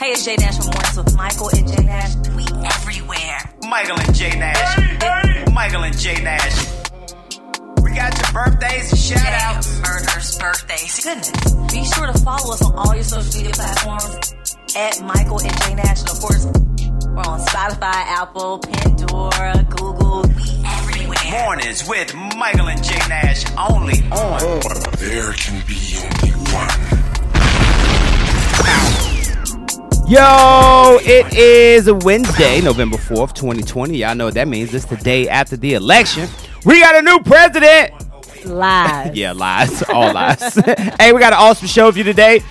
Hey, it's Jae Nash from Mornings with Michael and Jae Nash. We everywhere. Michael and Jae Nash. Michael and Jae Nash. We got your birthdays and shout outs. Murders, birthdays. Goodness. Be sure to follow us on all your social media platforms at Michael and Jae Nash. And of course, we're on Spotify, Apple, Pandora, Google. We everywhere. Mornings with Michael and Jae Nash only on. There can be only one. Yo, it is a Wednesday, November 4th, 2020. Y'all know what that means. It's the day after the election. We got a new president. Lies. Yeah, lies. All lies. hey, we got an awesome show for you today.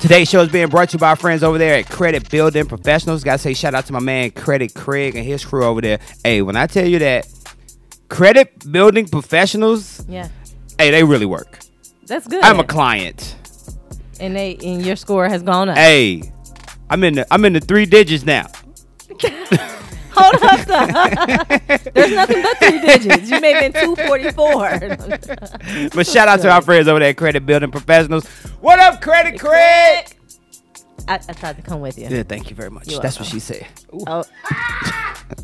Today's show is being brought to you by our friends over there at Credit Building Professionals. Gotta say shout out to my man Credit Craig and his crew over there. Hey, when I tell you that Credit Building Professionals, Yeah. hey, they really work. That's good. I'm a client. and they and your score has gone up. Hey, I'm in the I'm in the three digits now. Hold up. There's nothing but three digits. You may have been 244. But shout out to our friends over there at Credit Building Professionals. What up, Credit Craig? I, I tried to come with you. Yeah, thank you very much. You're That's what she said. Ooh, Oh,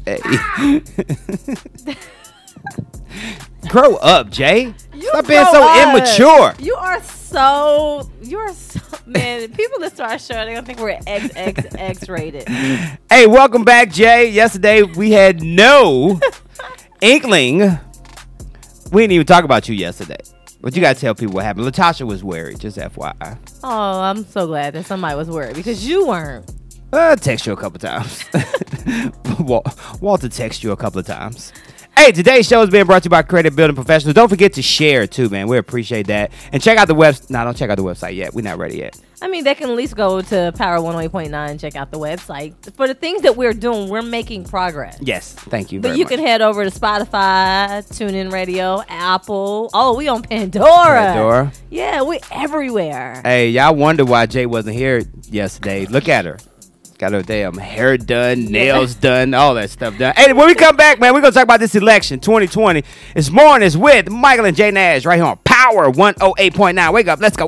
hey. Grow up, Jae. you Stop being so up. immature. You are so. You are so. Man, people listen to our show. They're gonna think we're X X X rated. Hey, welcome back, Jae. Yesterday we had no inkling. We didn't even talk about you yesterday. But you gotta tell people what happened. Latasha was worried, just FYI. Oh, I'm so glad that somebody was worried because you weren't. I text you a couple times. Walter text you a couple of times. Hey, today's show is being brought to you by Credit Building Professionals. Don't forget to share too, man. We appreciate that. And check out the web. No, don't check out the website yet. We're not ready yet. I mean, they can at least go to Power 108.9, check out the website. For the things that we're doing, we're making progress. Yes, thank you. But you much. can head over to Spotify, TuneIn Radio, Apple. Oh, we on Pandora. Pandora. Yeah, we everywhere. Hey, y'all wonder why Jae wasn't here yesterday. Look at her. Got her damn hair done, nails done, all that stuff done. Hey, when we come back, man, we're gonna talk about this election 2020. It's mornings with Michael and Jae Nash right here on Power 108.9. Wake up, let's go.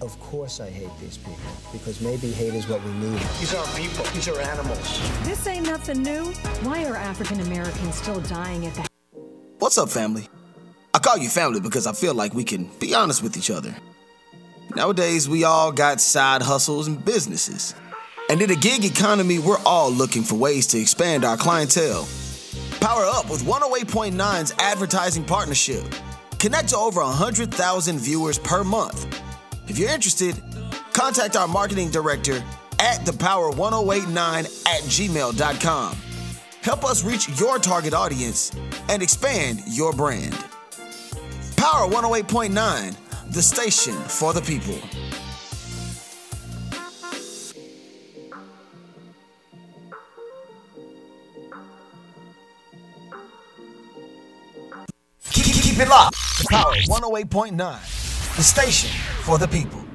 Of course I hate these people because maybe hate is what we need. These aren't people. These are animals. This ain't nothing new. Why are African Americans still dying at the What's up, family? I call you family because I feel like we can be honest with each other. Nowadays, we all got side hustles and businesses. And in a gig economy, we're all looking for ways to expand our clientele. Power up with 108.9's advertising partnership. Connect to over 100,000 viewers per month. If you're interested, contact our marketing director at thepower1089 at gmail.com. Help us reach your target audience and expand your brand. Power 108.9, the station for the people. Keep, it locked. Power 108.9, the station for the people.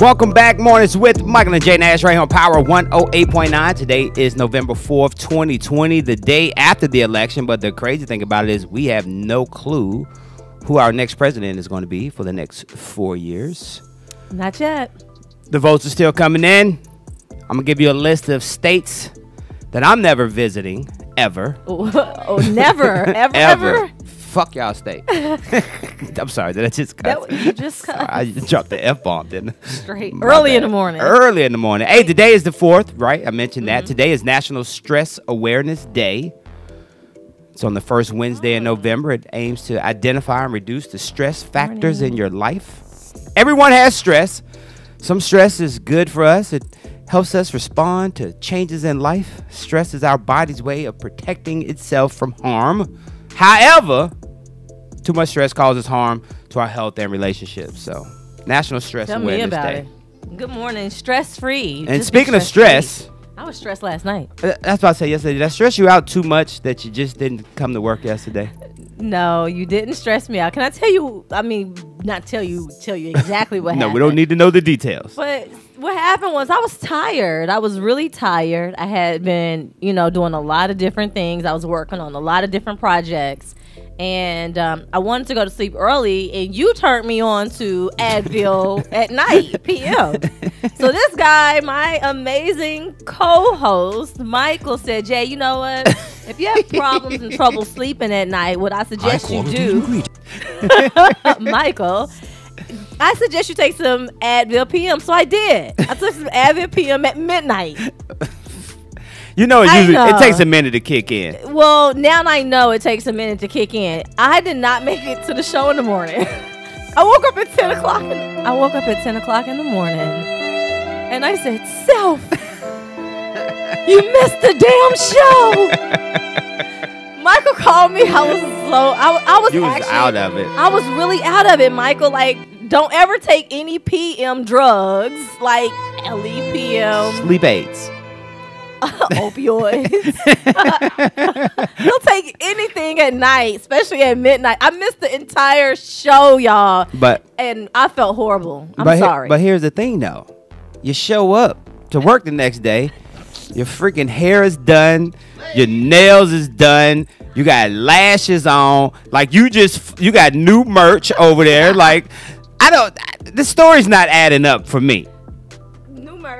Welcome back, mornings with Michael and Jae Nash right here on Power 108.9. Today is November 4th, 2020, the day after the election. But the crazy thing about it is we have no clue who our next president is going to be for the next four years. Not yet. The votes are still coming in. I'm going to give you a list of states that I'm never visiting, ever. oh, oh never, ever, Ever. ever. Fuck y'all state. I'm sorry, did I just That cuss? you just cut I just dropped the F bomb, didn't I? straight My early in the morning. Early in the morning. Hey, today is the fourth, right? I mentioned Mm-hmm. that. Today is National Stress Awareness Day. It's on the first Wednesday in November. It aims to identify and reduce the stress factors in your life. Everyone has stress. Some stress is good for us. It helps us respond to changes in life. Stress is our body's way of protecting itself from harm. However, too much stress causes harm to our health and relationships. So, National Stress Tell me Awareness about Day. it. Good morning. Stress free. And speaking of stress, I was stressed last night. uh, that's what I said yesterday. Did that stress you out too much that you just didn't come to work yesterday? No, you didn't stress me out. Can I tell you? I mean, not tell you tell you exactly what no, happened. No, we don't need to know the details. But what happened was I was tired. I was really tired. I had been, you know, doing a lot of different things. I was working on a lot of different projects. And um, I wanted to go to sleep early, and you turned me on to Advil at night, PM. So this guy, my amazing co-host, Michael, said, "Jae, you know what? If you have problems and trouble sleeping at night, what I suggest you do, Michael, I suggest you take some Advil PM. So I did. I took some Advil PM at midnight. You know, it, usually, it takes a minute to kick in. Well, now I know it takes a minute to kick in. I did not make it to the show in the morning. I woke up at 10 o'clock. In, I woke up at 10 o'clock in the morning. And I said, Self, you missed the damn show. Michael called me. I was so, I, I was You was actually, out of it. I was really out of it, Michael. Like, don't ever take any PM drugs like Aleve PM, Sleep aids. opioids. Don't take anything at night, especially at midnight. I missed the entire show, y'all, But and I felt horrible. I'm but he- sorry. but here's the thing, though. You show up to work the next day. Your freaking hair is done. Your nails is done. You got lashes on. Like you just you got new merch over there. Like I don't. The story's not adding up for me.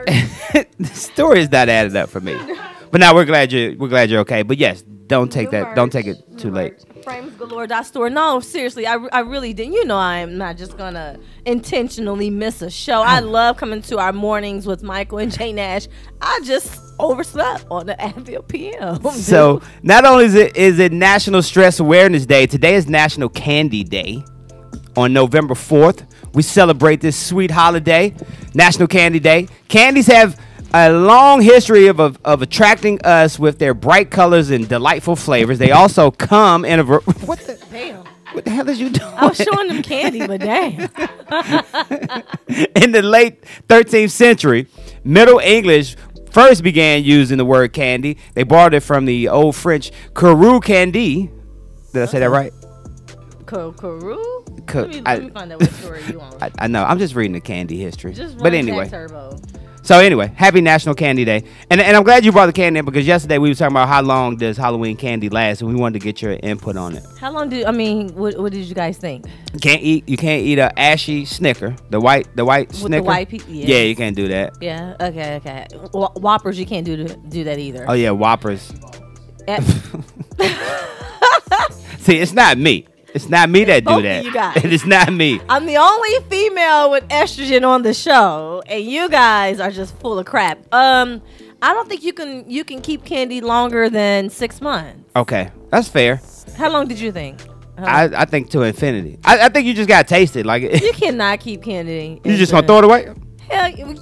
The story is not added up for me. But now we're glad you we're glad you're okay. But yes, don't take New that. Don't take it too New late. merch. Frames galore dot. No, seriously, I, I really didn't. You know, I'm not just gonna intentionally miss a show. I mm. love coming to our mornings with Michael and Jae Nash. I just overslept on the Advil PM. So not only is it is it National Stress Awareness Day, today is National Candy Day. On November 4th, we celebrate this sweet holiday, National Candy Day. Candies have a long history of, of, of attracting us with their bright colors and delightful flavors. They also come in a ver- what the damn. what the hell is you doing? I was showing them candy, but damn. in the late 13th century, Middle English first began using the word candy. They borrowed it from the old French "courroux candy." Did I say that right? Karoo? Ka- let, me, I- let me find out what story you on. I, I know. I'm just reading the candy history. Just but anyway, Turbo. so anyway, happy National Candy Day, and and I'm glad you brought the candy in because yesterday we were talking about how long does Halloween candy last, and we wanted to get your input on it. How long did I mean? What, what did you guys think? You can't eat. You can't eat a ashy Snicker, the white, the white the Snicker. white pe- yeah. yes. you can't do that. Yeah. Okay. Okay. Wh- Whoppers, you can't do do that either. Oh yeah, Whoppers. Eh, See, it's not me. It's not me that do that. you guys. it's not me. I'm the only female with estrogen on the show, and you guys are just full of crap. Um, I don't think you can you can keep candy longer than six months. Okay, that's fair. How long did you think? I, I think to infinity. I, I think you just got tasted it. Like you cannot keep candy. you just gonna throw it away. Hell,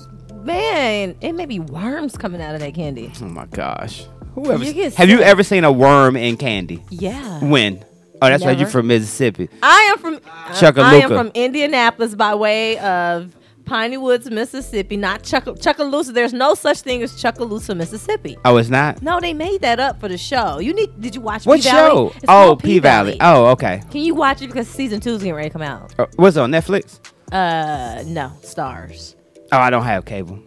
man, it may be worms coming out of that candy. Oh my gosh. Whoever You get have you sick. ever seen a worm in candy? Yeah. When? Oh, that's right. You're from Mississippi. I am from I am from Indianapolis by way of Piney Woods, Mississippi. Not Chuck- Chuckaloosa. There's no such thing as Chuckaloosa, Mississippi. Oh, it's not. No, they made that up for the show. You need? Did you watch? What P-Valley? show? It's Oh, P Valley. Oh, okay. Can you watch it because season two is getting ready to come out? Uh, what's on Netflix? Uh, no, Starz. Oh, I don't have cable.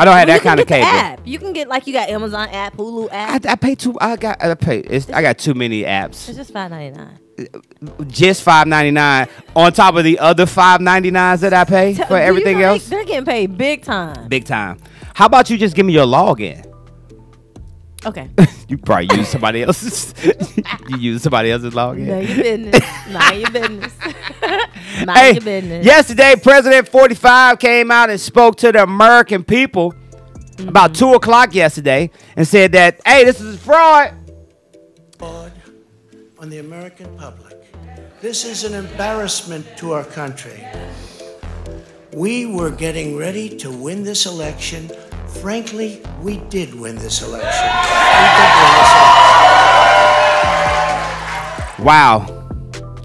I don't have Well, that kind of cable. app. You can get like you got Amazon app, Hulu app. I pay too. I got. I pay. It's, I got too many apps. it's just five ninety nine. Just five ninety nine on top of the other five ninety nines that I pay for everything else. they're getting paid big time. Big time. How about you just give me your login? Okay, You probably use somebody else's. you use somebody else's login. know your business. Mind your business. Mind Hey, your business. yesterday, President 45 came out and spoke to the American people about mm-hmm. 2 o'clock yesterday and said that, hey, this is fraud. fraud on the American public. This is an embarrassment to our country. We were getting ready to win this election. Frankly, we did win this election. We did win this election. Wow.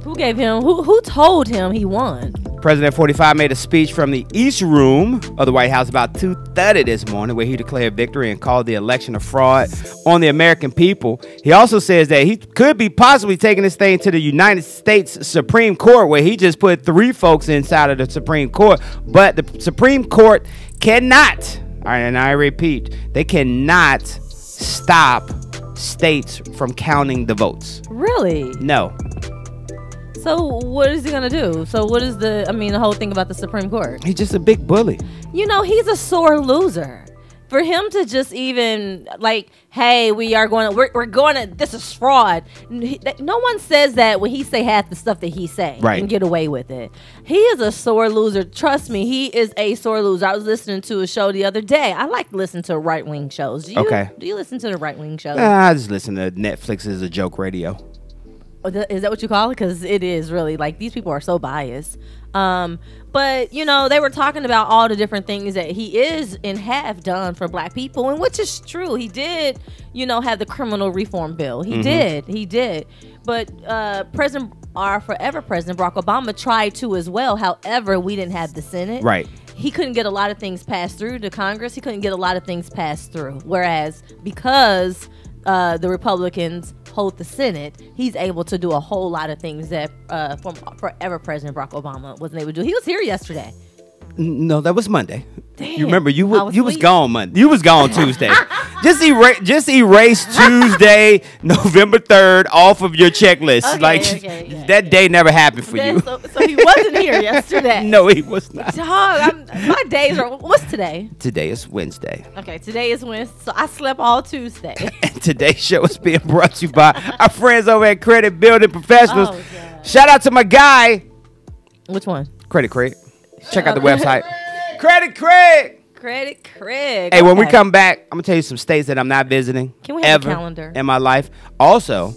Who gave him? Who who told him he won? President 45 made a speech from the East Room of the White House about 2:30 this morning, where he declared victory and called the election a fraud on the American people. He also says that he could be possibly taking this thing to the United States Supreme Court, where he just put three folks inside of the Supreme Court, but the Supreme Court cannot. And I repeat, they cannot stop states from counting the votes. Really? No. So what is he gonna do? So what is the? I mean, the whole thing about the Supreme Court. He's just a big bully. You know, he's a sore loser. For him to just even like, hey, we are going to, we're, we're going to, this is fraud. No one says that when he say half the stuff that he say Right. and get away with it. He is a sore loser. Trust me, he is a sore loser. I was listening to a show the other day. I like to listen to right wing shows. Do you, Okay. Do you listen to the right wing shows? Ah, I just listen to Netflix is a joke radio. Oh, Is that what you call it? Because it is really like these people are so biased. Um, but you know, they were talking about all the different things that he is and have done for black people, and which is true. He did, you know, have the criminal reform bill. He Mhm. did, he did. But uh, President, our forever President Barack Obama tried to as well. However, we didn't have the Senate. Right. He couldn't get a lot of things passed through to Congress. He couldn't get a lot of things passed through. Whereas because uh, the Republicans hold the Senate, he's able to do a whole lot of things that uh, from forever President Barack Obama wasn't able to do. He was here yesterday. No, that was Monday. Damn, you remember you was you was gone Monday. You was gone Tuesday. just erase just erase Tuesday, November third off of your checklist. Okay, like okay, that day never happened for you. So, so he wasn't here yesterday. no, he was not. Dog, I'm, my days are. What's today? Today is Wednesday. Okay, today is Wednesday. So I slept all Tuesday. And today's show is being brought to you by our friends over at Credit Building Professionals. Oh, Shout out to my guy. Which one? Credit Craig. Check out the website. Credit Craig. Credit Craig. Hey, when we come back, I'm gonna tell you some states that I'm not visiting Can we have a ever calendar? in my life. Also,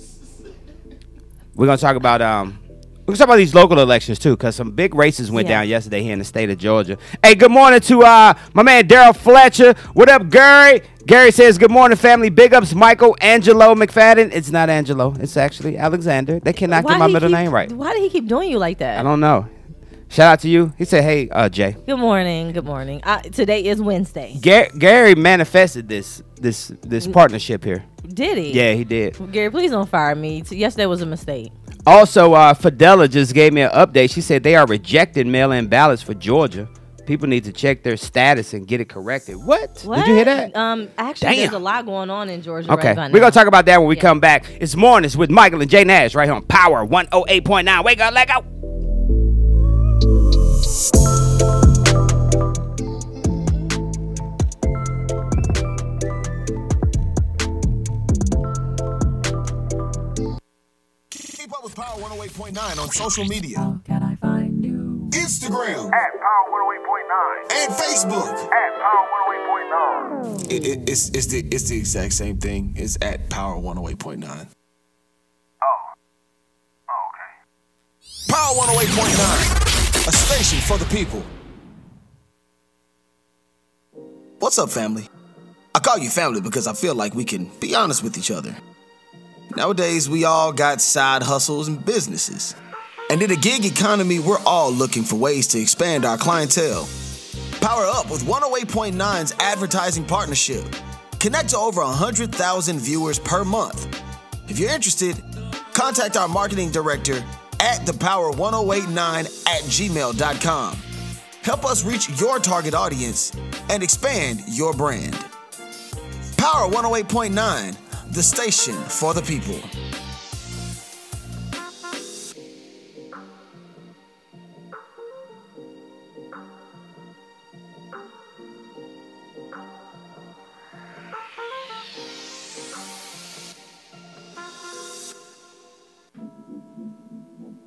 we're gonna talk about um, we're gonna talk about these local elections too, because some big races went Yeah. down yesterday here in the state of Georgia. Hey, good morning to uh my man Daryl Fletcher. What up, Gary? Gary says good morning, family. Big ups, Michael Angelo McFadden. It's not Angelo. It's actually Alexander. They cannot Why get my middle keep- name right. Why did he keep doing you like that? I don't know. Shout out to you. He said, "Hey, uh, Jae." Good morning. Good morning. Uh, today is Wednesday. Gar- Gary manifested this this this partnership here. Did he? Yeah, he did. Gary, please don't fire me. Yesterday was a mistake. Also, uh, Fidela just gave me an update. She said they are rejecting mail-in ballots for Georgia. People need to check their status and get it corrected. What? What? Did you hear that? Um, actually, there's a lot going on in Georgia Okay, right we're gonna talk about that when we come back. It's mornings with Michael and Jae Nash right here on Power 108.9. Wake up, let go. Keep up with Power 108.9 on social media. Instagram. At Power 108.9. And Facebook. At Power 108.9. It, it, it's, it's, the, it's the exact same thing. It's at Power 108.9. Oh, okay. Power 108.9, a station for the people. What's up, family? I call you family because I feel like we can be honest with each other. Nowadays, we all got side hustles and businesses. And in a gig economy, we're all looking for ways to expand our clientele. Power up with 108.9's advertising partnership. Connect to over 100,000 viewers per month. If you're interested, contact our marketing director at thepower1089 at gmail.com. Help us reach your target audience and expand your brand. Power 108.9, the station for the people.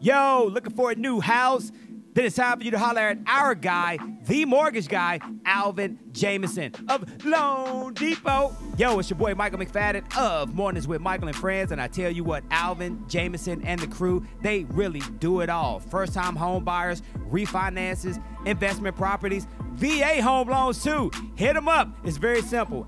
Yo, looking for a new house? Then it's time for you to holler at our guy, the mortgage guy, Alvin Jameson of Loan Depot. Yo, it's your boy Michael McFadden of Mornings with Michael and Friends. And I tell you what, Alvin Jameson and the crew, they really do it all. First time home buyers, refinances, investment properties. VA home loans too. Hit them up. It's very simple.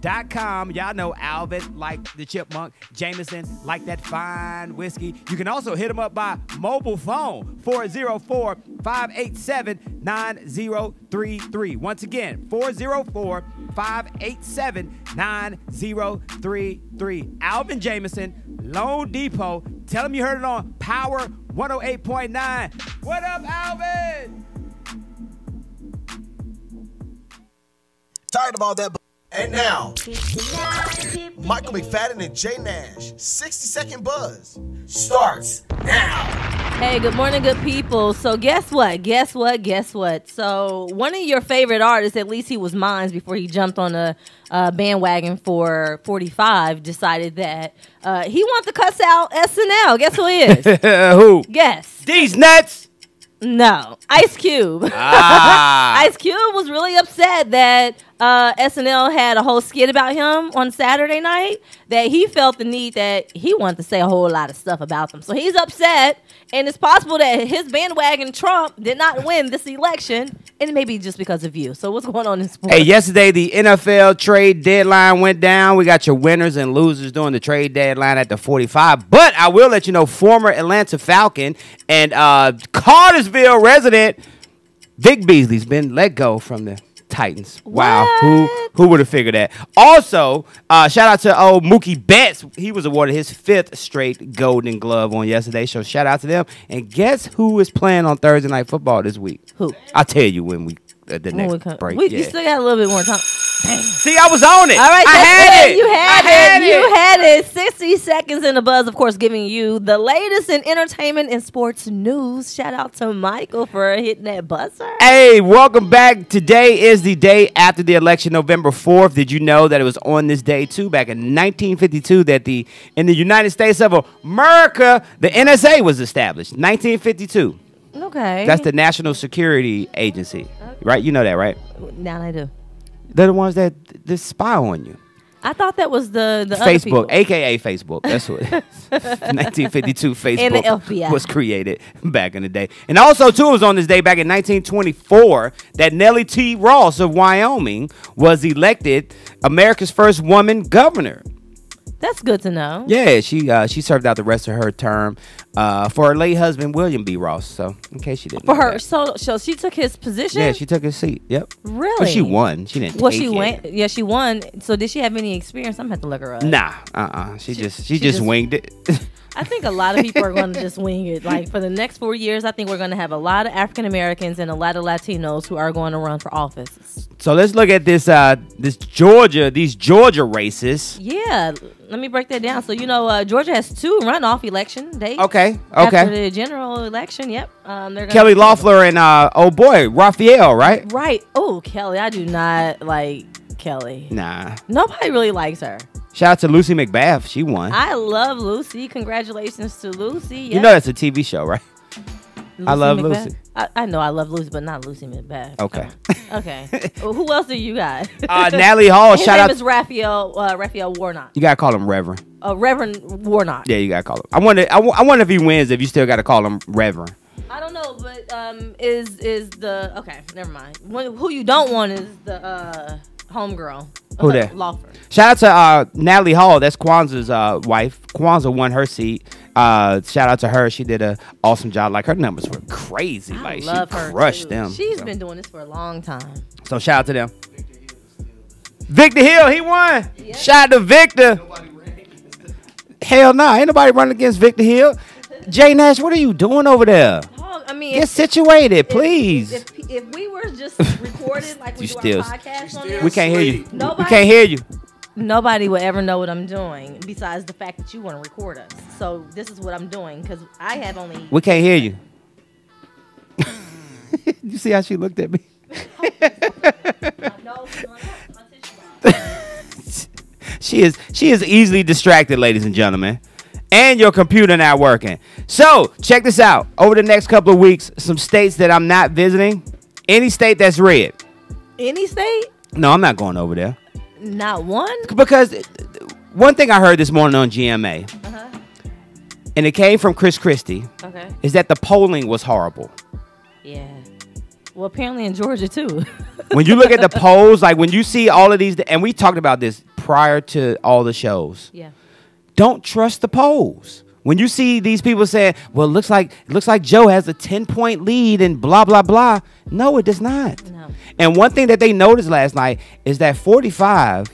AlvinJameson.com. Y'all know Alvin like the chipmunk, Jameson like that fine whiskey. You can also hit him up by mobile phone 404 587 9033. Once again, 404 587 9033. Alvin Jameson, Loan Depot. Tell him you heard it on Power 108.9. What up, Alvin? Tired of all that. Bu- And now, Michael McFadden and Jae Nash, 60 Second Buzz, starts now. Hey, good morning, good people. So, guess what? Guess what? Guess what? So, one of your favorite artists, at least he was mine before he jumped on a, uh bandwagon for 45, decided that uh, he wants to cuss out SNL. Guess who he is? Who? Guess. These nuts. No, Ice Cube. Ah. Ice Cube was really upset that uh, SNL had a whole skit about him on Saturday night. That he felt the need that he wanted to say a whole lot of stuff about them. So he's upset, and it's possible that his bandwagon Trump did not win this election, and it may be just because of you. So what's going on in sports? Hey, yesterday the NFL trade deadline went down. We got your winners and losers during the trade deadline at the 45. But I will let you know, former Atlanta Falcon and uh, Cartersville resident Vic Beasley's been let go from the Titans. Wow, who who would have figured that? Also, uh, shout out to old Mookie Betts. He was awarded his fifth straight Golden Glove on yesterday. So shout out to them. And guess who is playing on Thursday Night Football this week? Who? I'll tell you when we at the When next we break. we, yeah. You still got a little bit more time. See, I was on it. All right, I had it. You had, I had it. it. You had it. 60 seconds in the buzz, of course, giving you the latest in entertainment and sports news. Shout out to Michael for hitting that buzzer. Hey, welcome back. Today is the day after the election, November 4th. Did you know that it was on this day too, back in 1952, that the in the United States of America, the NSA was established. 1952. Okay. That's the National Security Agency, right? You know that, right? Now I do. They're the ones that that spy on you. I thought that was the, the Facebook, aka Facebook. That's what. it is. 1952 Facebook And the FBI. was created back in the day, and also too it was on this day back in 1924 that Nellie T. Ross of Wyoming was elected America's first woman governor. That's good to know. Yeah, she uh, she served out the rest of her term uh, for her late husband William B. Ross. So in case she didn't For her, that. so so she took his position. yeah, she took his seat. Yep. really. But she won. She didn't. Well, she it. went. Yeah, she won. So did she have any experience? I'm gonna have to look her up. Nah, uh, uh She, just she, she just just- winged it. I think a lot of people are going to just wing it. Like for the next four years, I think we're going to have a lot of African Americans and a lot of Latinos who are going to run for office. So let's look at this uh this Georgia these Georgia races. Yeah, let me break that down. So you know, uh, Georgia has two runoff election dates. Okay, okay. After okay. the general election, yep. Um, they're Kelly Loeffler and uh oh boy Raphael, right? Right. Oh, Kelly, I do not like Kelly. Nah. Nobody really likes her. Shout out to Lucy McBath. She won. I love Lucy. Congratulations to Lucy. You know that's a TV show, right? I love McBeth. Lucy. I, I know I love Lucy, but not Lucy McBeth. Okay. Okay. well, who else do you got? Uh, Natalie Hall, His shout name out- is Raphael. Uh, Raphael Warnock. You gotta call him Reverend. Uh, Reverend Warnock. Yeah, you gotta call him. I wonder. I, I wonder if he wins. If you still gotta call him Reverend. I don't know, but um, is is the okay? Never mind. One, who you don't want is the uh homegirl. Who uh, that? Lawford. Shout out to uh, Natalie Hall. That's Kwanza's uh, wife. Kwanza won her seat. Uh, shout out to her. She did a awesome job. Like her numbers were crazy. I like love she her. crushed too. them. She's so. been doing this for a long time. So shout out to them. Victor Hill, he won. Shout out to Victor. Hell no, ain't nobody running against Victor Hill. Jae Nash, what are you doing over there? Oh, I mean, Get if- situated, please. If, if we were just recorded like we You do still- our podcast on this, we can't hear you. We Nobody, can't hear you. Nobody would ever know what I'm doing besides the fact that you want to record us. So this is what I'm doing because I have only. We can't hear you. you see how she looked at me? she is she is easily distracted, ladies and gentlemen. And your computer not working. So check this out. Over the next couple of weeks, some states that I'm not visiting. Any state that's red. Any state? No, I'm not going over there. Not one. Because one thing I heard this morning on GMA, Uh-huh. and it came from Chris Christie, Okay. is that the polling was horrible. Yeah. Well, apparently in Georgia too. when you look at the polls, like when you see all of these, and we talked about this prior to all the shows. yeah. Don't trust the polls. When you see these people saying, "Well, it looks like it looks like Joe has a ten point lead," and blah blah blah. No, it does not. No. And one thing that they noticed last night is that forty five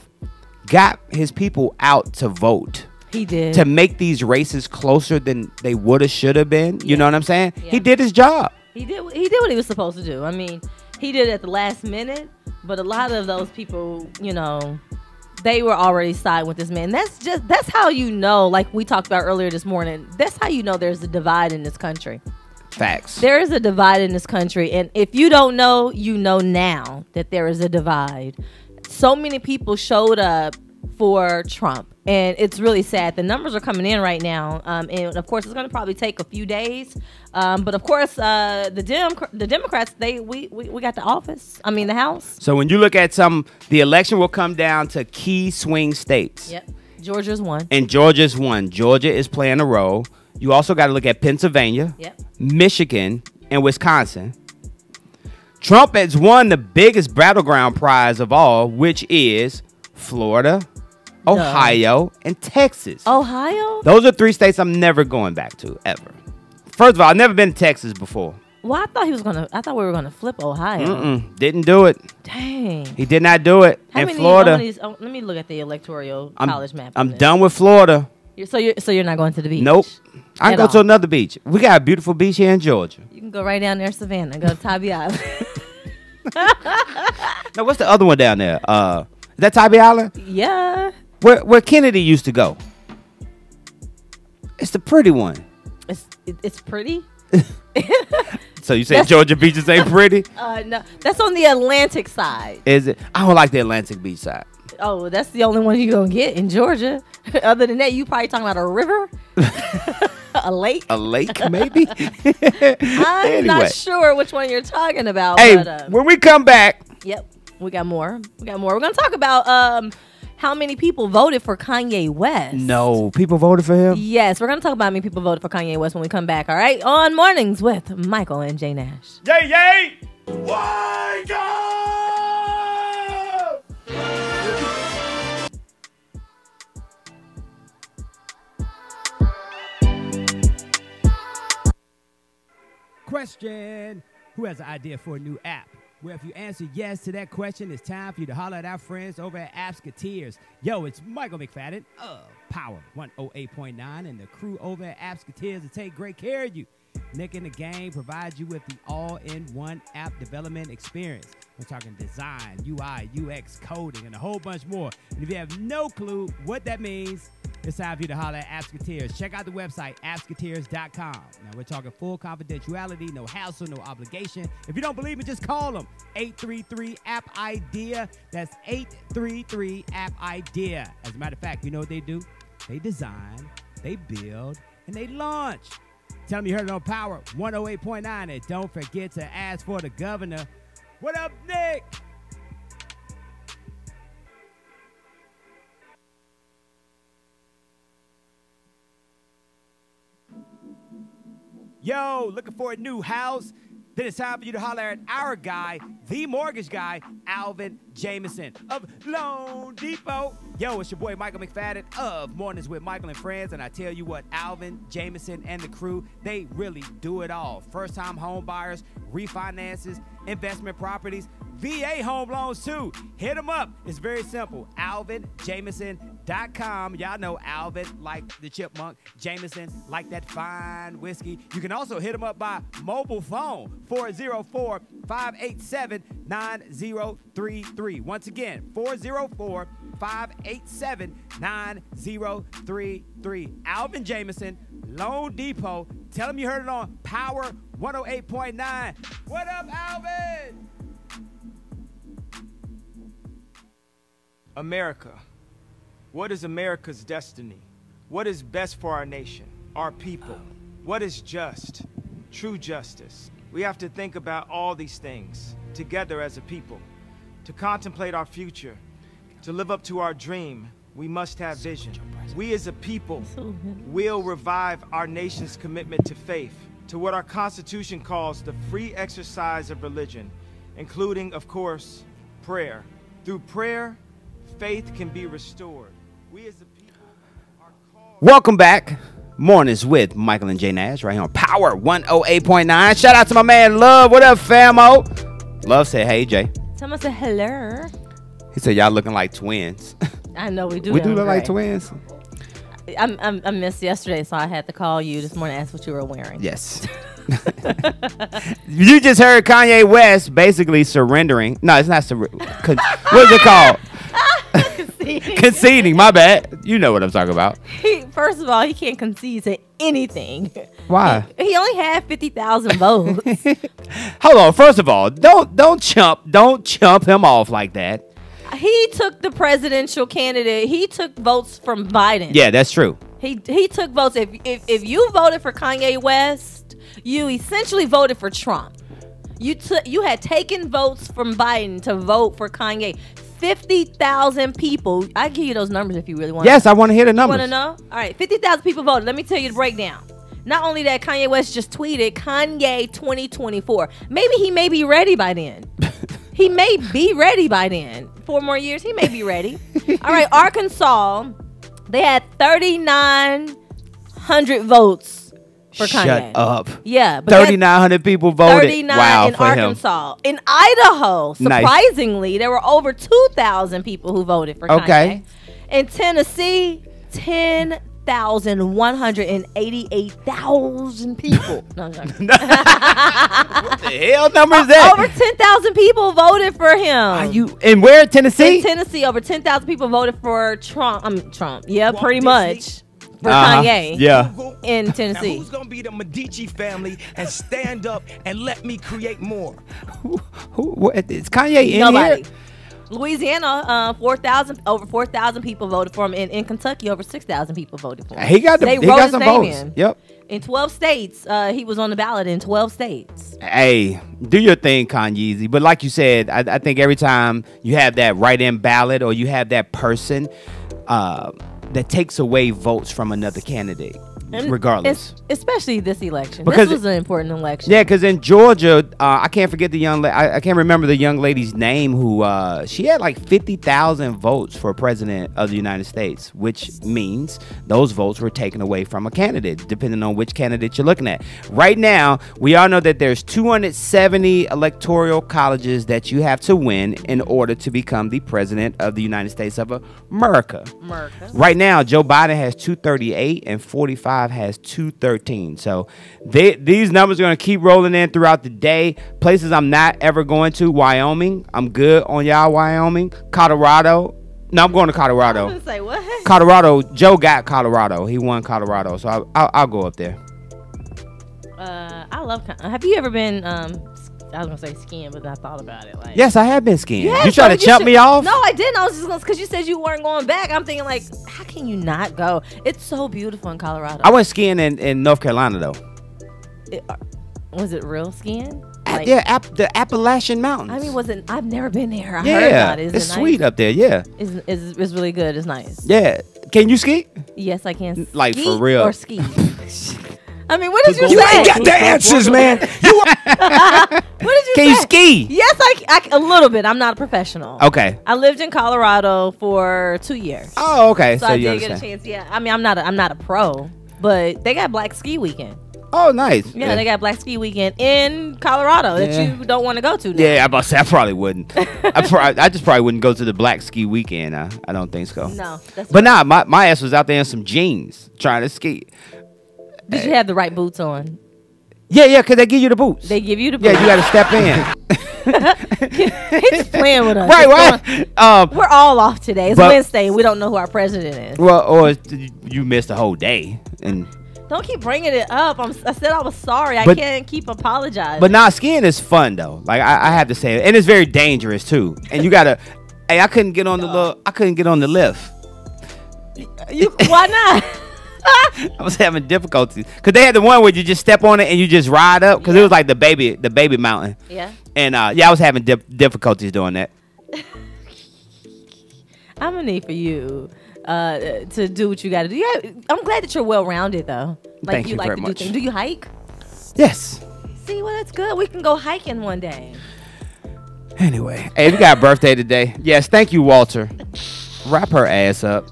got his people out to vote He did. to make these races closer than they would have should have been. You know what I'm saying? Yeah. He did his job. He did. He did what he was supposed to do. I mean, he did it at the last minute, but a lot of those people, you know, they were already side with this man. That's just that's how you know. Like we talked about earlier this morning. That's how you know there's a divide in this country. Facts. There is a divide in this country, and if you don't know, you know now that there is a divide. So many people showed up for Trump, and it's really sad. The numbers are coming in right now, um, and of course, it's going to probably take a few days. Um, but of course, uh, the Dem the Democrats they we, we we got the office. I mean, the House. So when you look at some, the election will come down to key swing states. Yep, Georgia's one. And Georgia's one. Georgia is playing a role. You also got to look at Pennsylvania, Yep. Michigan, and Wisconsin. Trump has won the biggest battleground prize of all, which is Florida, Ohio, and Texas. Ohio. Those are three states I'm never going back to ever. First of all, I've never been to Texas before. Well, I thought he was gonna. I thought we were gonna flip Ohio. Mm-mm, didn't do it. Dang. He did not do it. How in many? Florida, how many- oh, let me look at the electoral I'm, college map. I'm done with Florida. You're, so you're so you're not going to the beach. Nope. I can At go to all. another beach. We got a beautiful beach here in Georgia. You can go right down there, Savannah. Go to Tybee Island. Now, what's the other one down there? Uh, is that Tybee Island? yeah, Where where Kennedy used to go? It's the pretty one. it's it's pretty. So you say That's- Georgia beaches ain't pretty? Uh, no, that's on the Atlantic side. Is it? I don't like the Atlantic beach side. Oh, that's the only one you're gonna get in Georgia. Other than that, you probably talking about a river, a lake. A lake, maybe. I'm anyway. not sure which one you're talking about. Hey, but, uh, when we come back, Yep, we got more. We got more. We're gonna talk about um how many people voted for Kanye West. no people voted for him. Yes, we're gonna talk about how many people voted for Kanye West when we come back. All right, on mornings with Michael and Jae Nash. Yay, yay! Wake up! Question Who has an idea for a new app? Well, if you answer yes to that question, it's time for you to holler at our friends over at Appsketeers. Yo, it's Michael McFadden of Power 108.9 and the crew over at Appsketeers to take great care of you. Nick and the gang provides you with the all-in-one app development experience. We're talking design, UI, UX, coding, and a whole bunch more. And if you have no clue what that means, it's time for you to holler at Appsketeers. Check out the website, appsketeers.com. Now, we're talking full confidentiality, no hassle, no obligation. If you don't believe me, just call them. 833-APP-IDEA. That's 833-APP-IDEA. As a matter of fact, you know what they do? They design, they build, and they launch. Tell them you heard it on Power 108.9. And don't forget to ask for the governor. What up, Nick? Yo, looking for a new house? Then it's time for you to holler at our guy, the mortgage guy, Alvin Jameson of Loan Depot. Yo, it's your boy Michael McFadden of Mornings with Michael and Friends. And I tell you what, Alvin Jameson and the crew, they really do it all. First time home buyers, refinances, investment properties, VA home loans too. Hit them up. It's very simple. AlvinJameson.com. Y'all know Alvin like the chipmunk, Jameson like that fine whiskey. You can also hit them up by mobile phone 404 587 9033. Once again, 404 587 9033. Alvin Jameson, Loan Depot. Tell them you heard it on Power 108.9. What up, Alvin? America. What is America's destiny? What is best for our nation, our people? What is just? True justice. We have to think about all these things together as a people. To contemplate our future, to live up to our dream, we must have vision. We as a people will revive our nation's commitment to faith, to what our Constitution calls the free exercise of religion, including, of course, prayer. Through prayer, faith can be restored. We as a people are called. Welcome back. Mornings with Michael and Jae Nash right here on Power 108.9. Shout out to my man Love. What up, famo? Love said, hey, Jae. Someone said hello. He said, y'all looking like twins. I know we do. we do look like twins. I'm, I'm, I missed yesterday, so I had to call you this morning to ask what you were wearing. Yes. you just heard Kanye West basically surrendering. No, it's not surrender. Con- what is it called? Conceding. My bad. You know what I'm talking about. He, first of all, he can't concede to anything. Why? He only had fifty thousand votes. Hold on. First of all, don't don't chump don't chump him off like that. He took the presidential candidate. He took votes from Biden. Yeah, that's true. He he took votes. If if, if you voted for Kanye West, you essentially voted for Trump. You took you had taken votes from Biden to vote for Kanye. Fifty thousand people. I give you those numbers if you really want. Yes, I want to hear the You numbers. want to know? All right, fifty thousand people voted. Let me tell you the breakdown. Not only that, Kanye West just tweeted Kanye 2024. Maybe he may be ready by then. he may be ready by then. Four more years, he may be ready. All right, Arkansas, they had 3,900 votes for Shut Kanye. up. Yeah, but 3,900 people voted. 39 wow, in for him. Arkansas. In Idaho, Nice. surprisingly, there were over 2,000 people who voted for Okay. Kanye. In Tennessee, 10,188,000 people. no, I'm joking. What the hell number is that? over 10,000 people voted for him. Are you and where Tennessee? In Tennessee, over 10,000 people voted for Trump. I'm um, Trump. Yeah, pretty much. For Uh-huh. Kanye. Yeah. In Now, Tennessee. who's gonna be the Medici family and stand up and let me create more? Who, what, is Kanye in Nobody. here? Louisiana, uh, four thousand over four thousand people voted for him. In, in Kentucky, over six thousand people voted for him. He got the- They he got some votes. in. Yep. In twelve states, uh, he was on the ballot in twelve states. Hey, do your thing, Kanye. But like you said, I, I think every time you have that write-in ballot or you have that person uh, that takes away votes from another candidate, And regardless. especially this election. Because this was an important election. Yeah, because in Georgia, uh, I can't forget the young. La- I, I can't remember the young lady's name who uh, she had like fifty thousand votes for president of the United States, which means those votes were taken away from a candidate, depending on which candidate you're looking at. Right now, we all know that there's 270 electoral colleges that you have to win in order to become the president of the United States of America. America. Right now, Joe Biden has 238 and 45 has 213. So they, these numbers are going to keep rolling in throughout the day. Places I'm not ever going to Wyoming. I'm good on y'all, Wyoming. Colorado. No, I'm going to I Colorado. say what? Colorado. Joe got Colorado. He won Colorado. So I'll, I'll, I'll go up there. Uh, I love. Have you ever been? Um, I was gonna say skiing, but I thought about it. Like, Yes, I have been skiing. You try so to chump should- me off? No, I didn't. I was just because you said you weren't going back. I'm thinking like, how can you not go? It's so beautiful in Colorado. I went skiing in, in North Carolina, though. It- uh, was it real skiing? Like- yeah, App, the Appalachian Mountains. I mean, was it? I've never been there. I yeah, heard about it. Is it's it sweet nice? up there. Yeah. It's, it's, it's really good. It's nice. Yeah. Can you ski? Yes, I can. Like, for real. Or ski. I mean, what did you, You say? ain't got the answers, man. You what did you Can you ski? Yes, I, I a little bit. I'm not a professional. Okay. I lived in Colorado for two years. Oh, okay. So, So, I you did get a chance. Yeah, I mean, I'm not a, I'm not a pro, but they got Black Ski Weekend. Oh, nice. Yeah, they got Black Ski Weekend in Colorado that you don't want to go to. Now. Yeah, I'm about to say I probably wouldn't. I, probably, I just probably wouldn't go to the Black Ski Weekend. I, I don't think so. No, that's But nah, my, my ass was out there in some jeans trying to ski. Did you have the right boots on? Yeah, yeah, because they give you the boots. They give you the boots. yeah, you got to step in. He's playing with us. right, right. Um, We're all off today. It's But- Wednesday. and We don't know who our president is. well, or you missed the whole day. and Don't keep bringing it up. I'm, I said I was sorry. I can't keep apologizing. But nah, skiing is fun though. Like I, I have to say, and it's very dangerous too. And you gotta. hey, I couldn't get on the little. I couldn't get on the lift. you, why not? I was having difficulties because they had the one where you just step on it and you just ride up because it was like the baby, the baby mountain. Yeah. And uh, yeah, I was having dif- difficulties doing that. I'm gonna need for you uh, to do what you got to do. You have- I'm glad that you're well rounded though. Like Thank you like very to much. do things. Do you hike? Yes. See, well, that's good. We can go hiking one day. Anyway, hey, we got a birthday today. Yes, thank you, Walter. Wrap her ass up.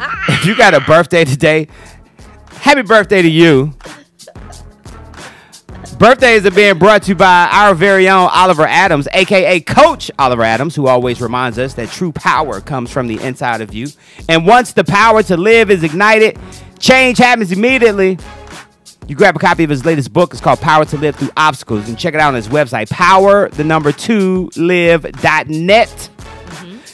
if you got a birthday today, happy birthday to you. Birthdays are being brought to you by our very own Oliver Adams, aka Coach Oliver Adams, who always reminds us that true power comes from the inside of you. And once the power to live is ignited, change happens immediately. You grab a copy of his latest book. It's called Power to Live Through Obstacles. And check it out on his website, power, the number two, live.net.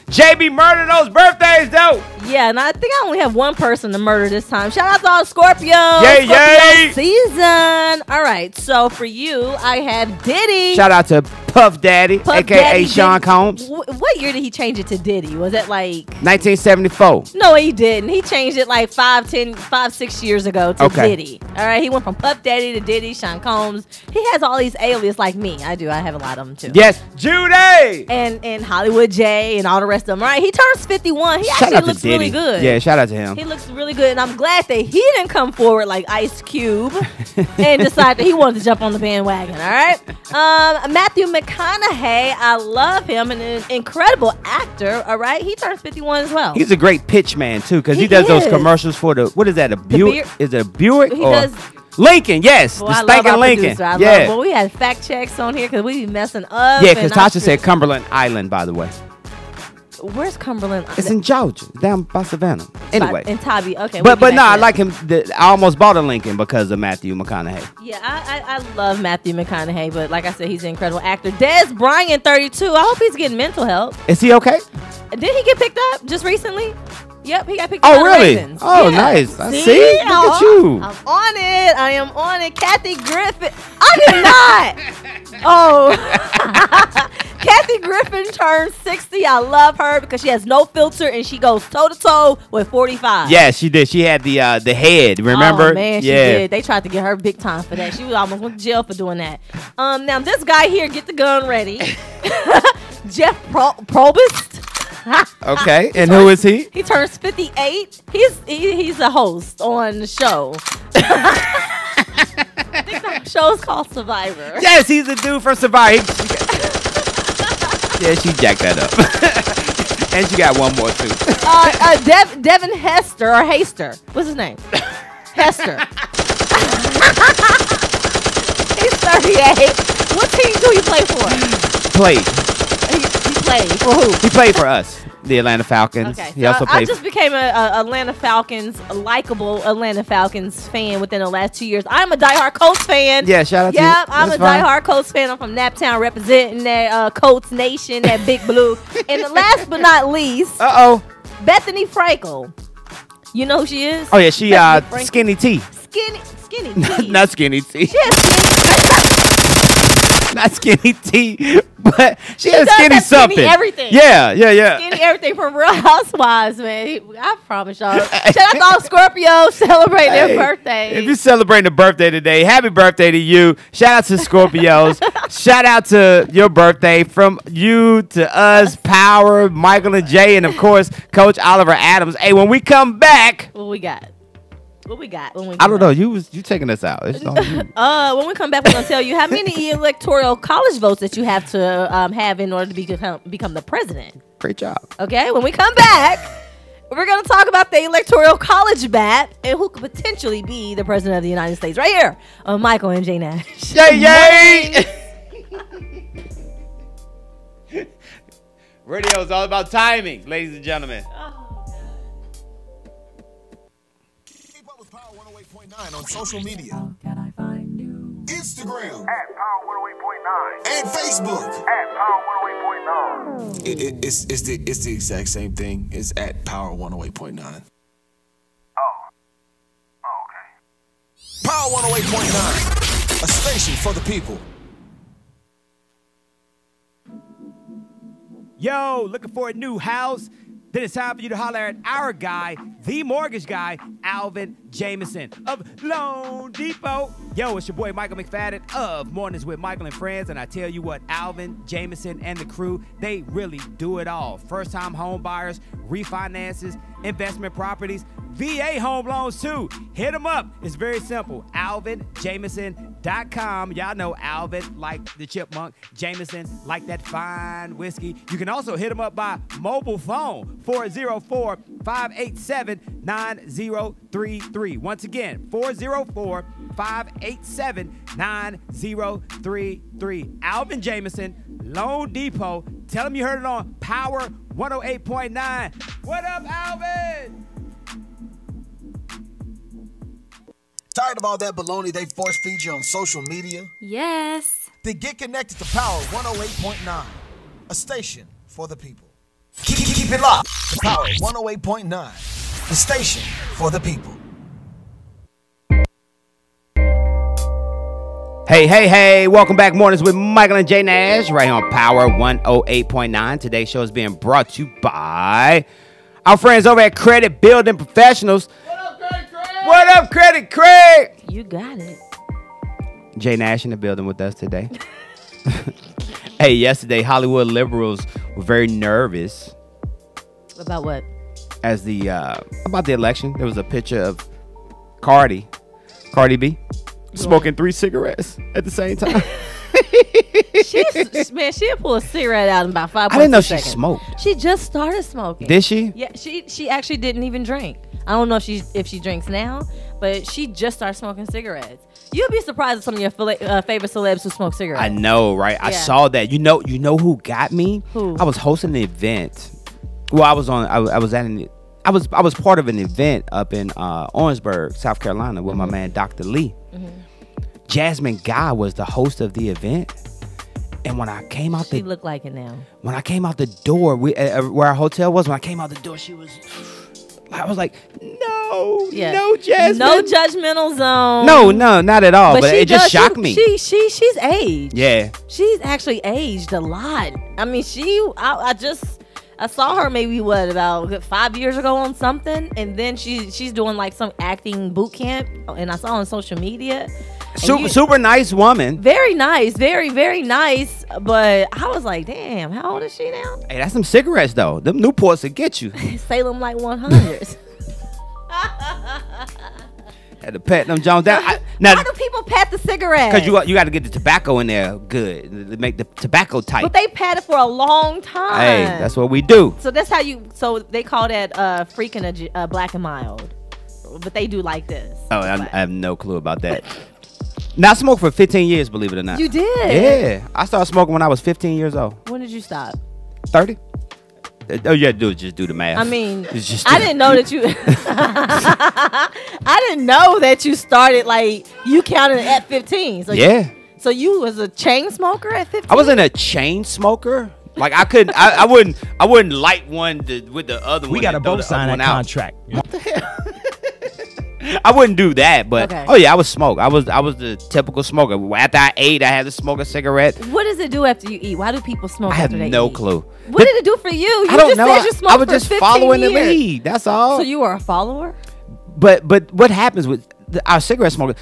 JB murdered those birthdays, though. Yeah, and I think I only have one person to murder this time. Shout out to all Scorpios. Yay, Scorpio yay. season. All right, so for you, I have Diddy. Shout out to Puff Daddy, Puff aka Daddy Sean. Combs. Wh- what year did he change it to Diddy? Was it like 1974. No, he didn't. He changed it like five, ten, five, six years ago to Okay. Diddy. All right, he went from Puff Daddy to Diddy, Sean Combs. He has all these aliases like me. I do. I have a lot of them too. Yes, Judy. And and Hollywood J and all the rest of them. All right, he turns 51. He Shout actually looks really good. Yeah, shout out to him. He looks really good, and I'm glad that he didn't come forward like Ice Cube and decide that he wanted to jump on the bandwagon. All right, um, Matthew McConaughey, I love him, and an incredible actor. All right, he turns 51 as well. He's a great pitch man too, because he, He does those commercials for the what is that? A Buick? Is it a Buick He or does- Lincoln? Yes, Boy, the stinking Lincoln. yeah, love, well, we had fact checks on here because we be messing up. yeah, because Tasha said Cumberland Island, by the way. Where's Cumberland? It's in Georgia, down by Savannah. Anyway, in Tybee. Okay, but but no, back I like him. The, I almost bought a Lincoln because of Matthew McConaughey. Yeah, I, I, I love Matthew McConaughey, but like I said, he's an incredible actor. Dez Bryant, 32. I hope he's getting mental help. Is he okay? Did he get picked up just recently? Yep, he got picked up. Oh, really? Oh, nice. I see. Look at Oh, you. I'm on it. I am on it. Kathy Griffin. I did not. oh. Kathy Griffin turned 60. I love her because she has no filter and she goes toe to toe with 45. Yeah, she did. She had the uh, the head. Remember? Oh man, she yeah. did. They tried to get her big time for that. She was almost went to jail for doing that. Um, now this guy here, get the gun ready. Jeff Pro- Probst. Okay, and who is he? He turns 58. He's he, he's a host on the show. I think the show's called Survivor. Yes, he's the dude from Survivor. yeah, she jacked that up. and she got one more too. Uh, uh, Dev, Devin Hester or Haster. What's his name? Hester. he's 38. What team do you play for? Played. He, he played for who? He played for us, the Atlanta Falcons. Okay, He so also I, I just became a, a Atlanta Falcons, a likable Atlanta Falcons fan within the last two years. I'm a diehard Colts fan. Yeah, shout out to you. Yep, I'm That's a fine. diehard Colts fan. I'm from Naptown, representing that uh, Colts Nation, that Big Blue. and the last but not least, uh oh. Bethenny Frankel. You know who she is? Oh yeah, she Bethenny uh Frankel. skinny T. Skinny, skinny. T. Not skinny T. She has Not skinny T, but she, She has skinny have skinny something. everything. Yeah, yeah, yeah. skinny everything from Real Housewives, man. I promise y'all. Shout out to all Scorpios celebrating Hey, their birthday. If you're celebrating a birthday today, happy birthday to you. Shout out to Scorpios. Shout out to your birthday from you to us, Power, Michael and Jae, and of course, Coach Oliver Adams. Hey, when we come back, What we got? What we got? When we I don't know. You was you taking us out. It's on you. Uh, when we come back, we're gonna tell you how many electoral college votes that you have to um, have in order to become become the president. Great job. Okay, when we come back, we're gonna talk about the electoral college bat and who could potentially be the president of the United States. Right here on Michael and Jae Nash. Yay, yay! Radio is all about timing, ladies and gentlemen. On social media. Instagram At Power 108.9. and Facebook. At Power 108.9. It, it, it's, it's, the, it's the exact same thing. It's at Power 108.9. Oh. Oh, okay. Power 108.9, a station for the people. Yo, looking for a new house? Then it's time for you to holler at our guy, the mortgage guy, Alvin Jameson of loanDepot. Yo, it's your boy Michael McFadden of Mornings with Michael and Friends. And I tell you what, Alvin Jameson and the crew, they really do it all. First time home buyers, refinances, investment properties, VA home loans too. Hit them up. It's very simple. AlvinJameson.com. Y'all know Alvin like the chipmunk, Jameson like that fine whiskey. You can also hit them up by mobile phone 404 587 9033. Once again, 404 587 9033. Alvin Jameson, loanDepot. Tell them you heard it on Power 108.9. What up, Alvin? Tired of all that baloney they force feed you on social media? Yes. Then get connected to Power 108.9, a station for the people. Keep, keep, keep it locked to Power 108.9, the station for the people. Hey, hey, hey, welcome back Mornings with Michael and Jae Nash right here on Power 108.9. Today's show is being brought to you by our friends over at Credit Building Professionals. What up, Credit Craig? You got it. Jae Nash in the building with us today. hey, yesterday Hollywood liberals were very nervous About what? as the uh, about the election. There was a picture of Cardi, Cardi B, smoking three cigarettes at the same time. She's, man, she'll pull a cigarette out in about five. I didn't know she a second. smoked. She just started smoking. Did she? Yeah, she she actually didn't even drink. I don't know if she if she drinks now, but she just started smoking cigarettes. You'll be surprised at some of your fila- uh, favorite celebs who smoke cigarettes. I know, right? I Yeah. saw that. You know, you know who got me? Who? I was hosting an event. Well, I was on. I, I was at an. I was I was part of an event up in uh, Orangeburg, South Carolina, with Mm-hmm. my man Dr. Lee. Jasmine Guy was the host of the event, and when I came out She the look like it now. when I came out the door, we uh, uh, where our hotel was. When I came out the door, she was. I was like, no, Yeah. no, Jasmine, No judgmental zone. no, no, not at all. But, she it just does- she- shocked me. She she she's aged. yeah, She's actually aged a lot. I mean, she. I, I just. I saw her maybe what about five years ago on something, and then she she's doing like some acting boot camp, and I saw on social media. Super, you- super nice woman. very nice, very very nice. But I was like, damn, how old is she now? Hey, that's some cigarettes though. Them Newports will get you. Salem like one hundred. Had to pat them Jones down. I, now, Why do people pat the cigarette? because you you got to get the tobacco in there good to make the tobacco tight. But they pat it for a long time. hey, that's what we do. So that's how you. So they call that uh, freaking a, j- uh, black and mild. But they do like this. Oh, I have no clue about that. Now I smoked for 15 years, believe it or not. You did? Yeah, I started smoking when I was 15 years old. When did you stop? 30. Uh, oh, you had to do is just do the math. I mean, just I didn't know that you. I didn't know that you started like you counted at 15. So you- Yeah. so you was a chain smoker at 15. I wasn't a chain smoker. Like I couldn't, I, I wouldn't, I wouldn't light one to, with the other one. We gotta and both the other sign one that out. I wouldn't do that, but Okay. oh yeah, I would smoke. I was I was the typical smoker. After I ate, I had to smoke a cigarette. What does it do after you eat? Why do people smoke I have after they no eat? clue. What did it do for you? You I don't just know. I- I was just 15 following the lead. That's all. So you were a follower? But but what happens with the, our cigarette smoker?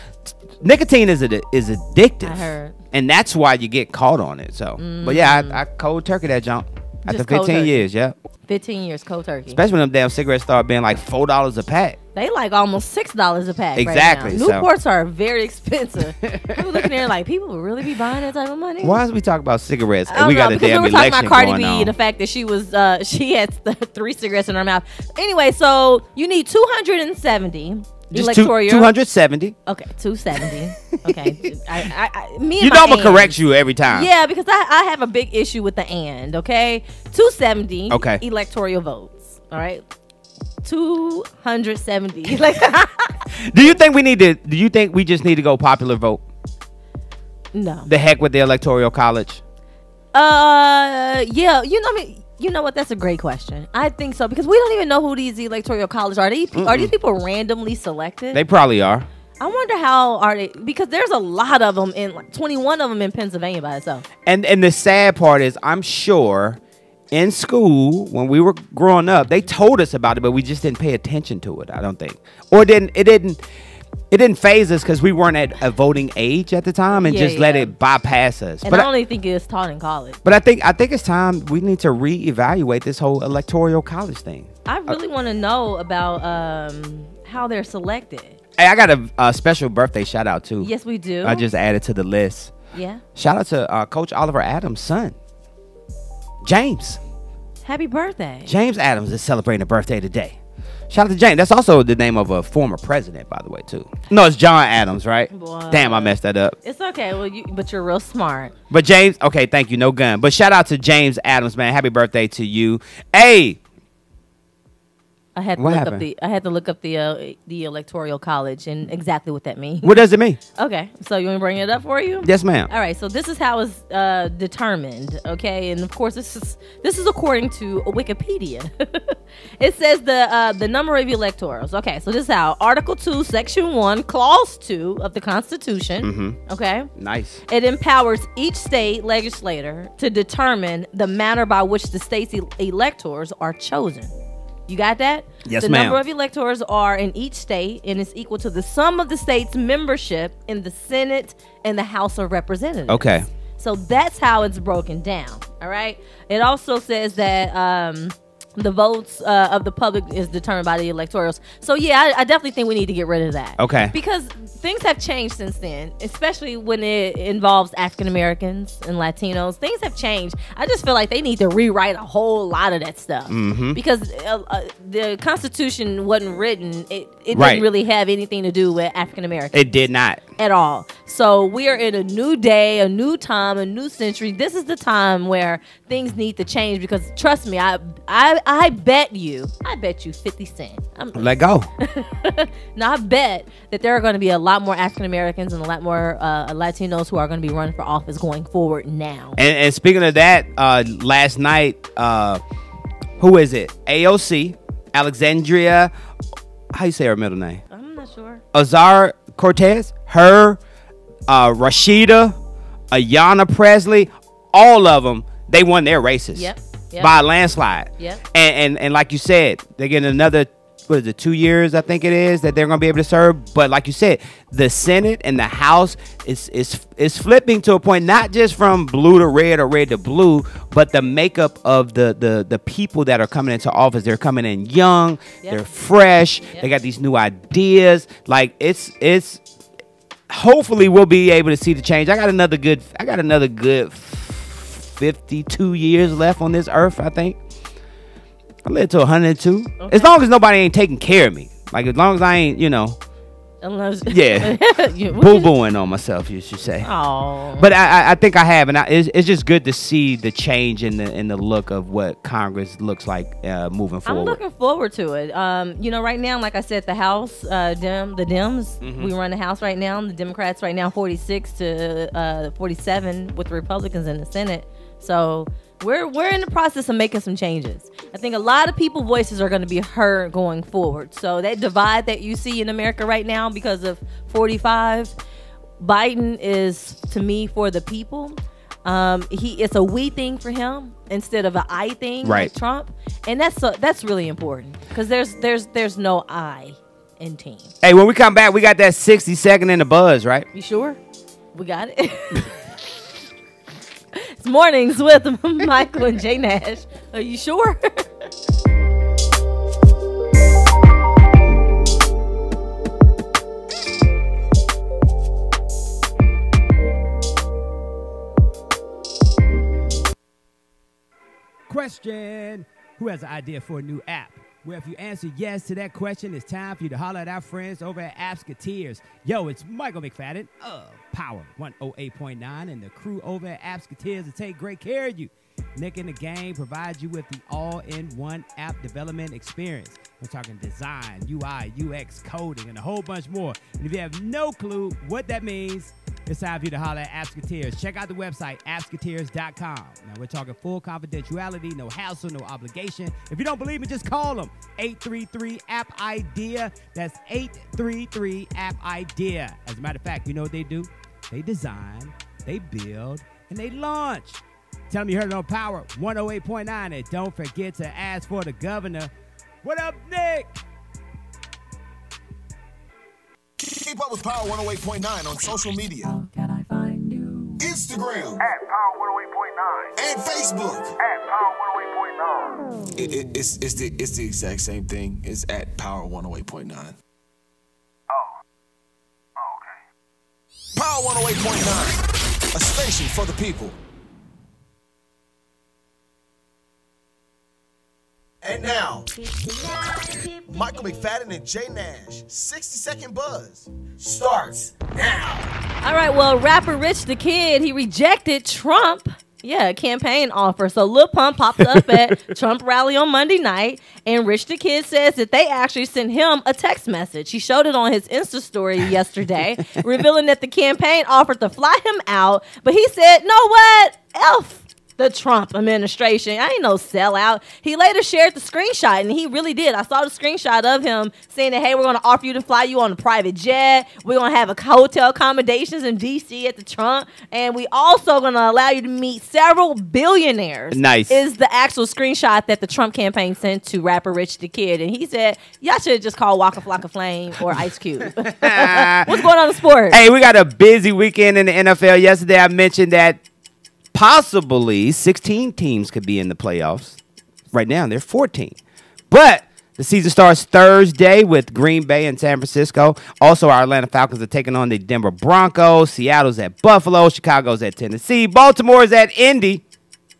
Nicotine is a, is addictive. I heard. and that's why you get caught on it. So, but yeah, I, I cold turkey that jump after Just 15 years. Yeah, 15 years cold turkey. especially when them damn cigarettes start being like four dollars a pack. They like almost six dollars a pack. Exactly, Right now. Newports are very expensive. people looking there like people would really be buying that type of money. Why is we talk about cigarettes? And we got know, a because damn we were talking about Cardi B on. and the fact that she was uh she had th- three cigarettes in her mouth. Anyway, so you need 270 Just two, electoral. 270. Okay, 270. okay, I, I, I, me You know I'm gonna correct you every time. Yeah, because I, I have a big issue with the and. Okay, 270. Okay. Electoral votes. All right. 270. Like, Do you think we need to? Do you think we just need to go popular vote? no. The heck with the electoral college. Uh, yeah. You know, I mean, you know what? That's a great question. I think so because we don't even know who these electoral colleges are. These are these people randomly selected? They probably are. I wonder how are they because there's a lot of them in like 21 of them in Pennsylvania by itself. And and the sad part is, I'm sure in school when we were growing up, they told us about it, but we just didn't pay attention to it. I don't think, or didn't it didn't it didn't phase us because we weren't at a voting age at the time, and Yeah, just let it bypass us. And but I I, only think it's taught in college. but I think I think it's time we need to reevaluate this whole electoral college thing. I really want to know about um how they're selected. Hey, I got a, a special birthday shout out too. Yes, we do. I just added to the list. Yeah. Shout out to uh, Coach Oliver Adams' son, James. Happy birthday. James Adams is celebrating a birthday today. Shout out to James. That's also the name of a former president, by the way, too. No, it's John Adams, right? Boy. Damn, I messed that up. It's okay. Well, you, but you're real smart. But James, okay, thank you. No gun. But shout out to James Adams, man. Happy birthday to you. Hey, I had to What look happened? up the I had to look up the uh, the electoral college and exactly what that means. what does it mean? Okay, so you want me to bring it up for you? Yes, ma'am. All right, so this is how it's uh, determined, okay? And of course, this is this is according to Wikipedia. it says the uh, the number of electors. Okay, so this is how Article Two, Section One, Clause Two of the Constitution. Mm-hmm. Okay, Nice. it empowers each state legislator to determine the manner by which the state's e- electors are chosen. You got that? Yes, the number of electors are in each state and is equal to the sum of the state's membership in the Senate and the House of Representatives. Okay. So that's how it's broken down. All right. It also says that um, the votes uh, of the public is determined by the electorals. So yeah, I, I definitely think we need to get rid of that. Okay. Because things have changed since then, especially when it involves African Americans and Latinos. Things have changed. I just feel like they need to rewrite a whole lot of that stuff Mhm. because uh, uh, the Constitution wasn't written. It it Right. didn't really have anything to do with African Americans It did not. at all. So we are in a new day, a new time, a new century. This is the time where things need to change because trust me, I I I bet you, I bet you 50 cent. I'm, Let go. now I bet that there are going to be a lot more African Americans and a lot more uh, Latinos who are going to be running for office going forward now. And, and speaking of that, uh, last night, uh, who is it? AOC, Alexandria. How you say her middle name? I'm not sure. Azar Cortez, her, uh, Rashida, Ayanna Pressley, all of them, they won their races Yep, yep. by a landslide. Yeah. And, and and like you said, they're getting another what is it, two years, I think it is, that they're gonna be able to serve. But like you said, the Senate and the House is is is flipping to a point, not just from blue to red or red to blue, but the makeup of the the the people that are coming into office. They're coming in young, they're fresh, they got these new ideas. Like it's it's hopefully we'll be able to see the change. I got another good I got another good 52 years left on this earth, I think. I live to 102. As long as nobody ain't taking care of me. Like as long as I ain't, you know, Unless, yeah, boo booing on myself, you should say. Aw. But I, I- think I have, and I, it's, it's just good to see the change in the in the look of what Congress looks like uh, moving forward. I'm looking forward to it. Um, you know, right now, like I said, the House, uh, Dem, the Dems, Mhm. we run the House right now. The Democrats right now, 46 to uh, 47, with the Republicans in the Senate. So we're we're in the process of making some changes. I think a lot of people voices are going to be heard going forward. So that divide that you see in America right now because of 45, Biden is to me for the people. Um, he it's a we thing for him instead of an I thing Right. like Trump, and that's uh, that's really important because there's there's there's no I in team. hey, when we come back, we got that 60 second in the buzz, right? You sure? We got it. mornings with Michael and Jae Nash. Are you sure? Question Who has an idea for a new app? Well, if you answer yes to that question, it's time for you to holler at our friends over at Appsketeers. Yo, it's Michael McFadden of Power 108.9 and the crew over at Appsketeers to take great care of you. Nick in the Game provides you with the all-in-one app development experience. We're talking design, UI, UX, coding, and a whole bunch more. And if you have no clue what that means, it's time for you to holler at Appsketeers. Check out the website, appsketeers.com. Now, we're talking full confidentiality, no hassle, no obligation. If you don't believe me, just call them 833-APP-IDEA. That's 833-APP-IDEA. As a matter of fact, you know what they do? They design, they build, and they launch. Tell them you heard it on Power 108.9. And don't forget to ask for the governor. What up, Nick? Keep up with Power 108.9 on social media. can I find you? Instagram. At Power 108.9. And Facebook. At Power 108.9. It, it, it's, it's, the, it's the exact same thing. It's at Power 108.9. Power 108.9, a station for the people. And now, Michael McFadden and Jae Nash, 60 Second Buzz, starts now. All right, well, rapper Rich the Kid, he rejected Trump. Yeah, campaign offer. So Lil Pump popped up at Trump rally on Monday night, and Rich the Kid says that they actually sent him a text message. He showed it on his Insta story yesterday, revealing that the campaign offered to fly him out, but he said, "No what? Elf." The Trump administration. I ain't no sellout. He later shared the screenshot, and he really did. I saw the screenshot of him saying that, hey, we're going to offer you to fly you on a private jet. We're going to have a hotel accommodations in D.C. at the Trump, and we also going to allow you to meet several billionaires. Nice. Is the actual screenshot that the Trump campaign sent to rapper Rich the Kid, and he said, y'all should just call Waka Flocka Flame or Ice Cube. What's going on in sports? Hey, we got a busy weekend in the NFL. Yesterday, I mentioned that possibly 16 teams could be in the playoffs. Right now, they're 14. But the season starts Thursday with Green Bay and San Francisco. Also, our Atlanta Falcons are taking on the Denver Broncos. Seattle's at Buffalo. Chicago's at Tennessee. Baltimore's at Indy.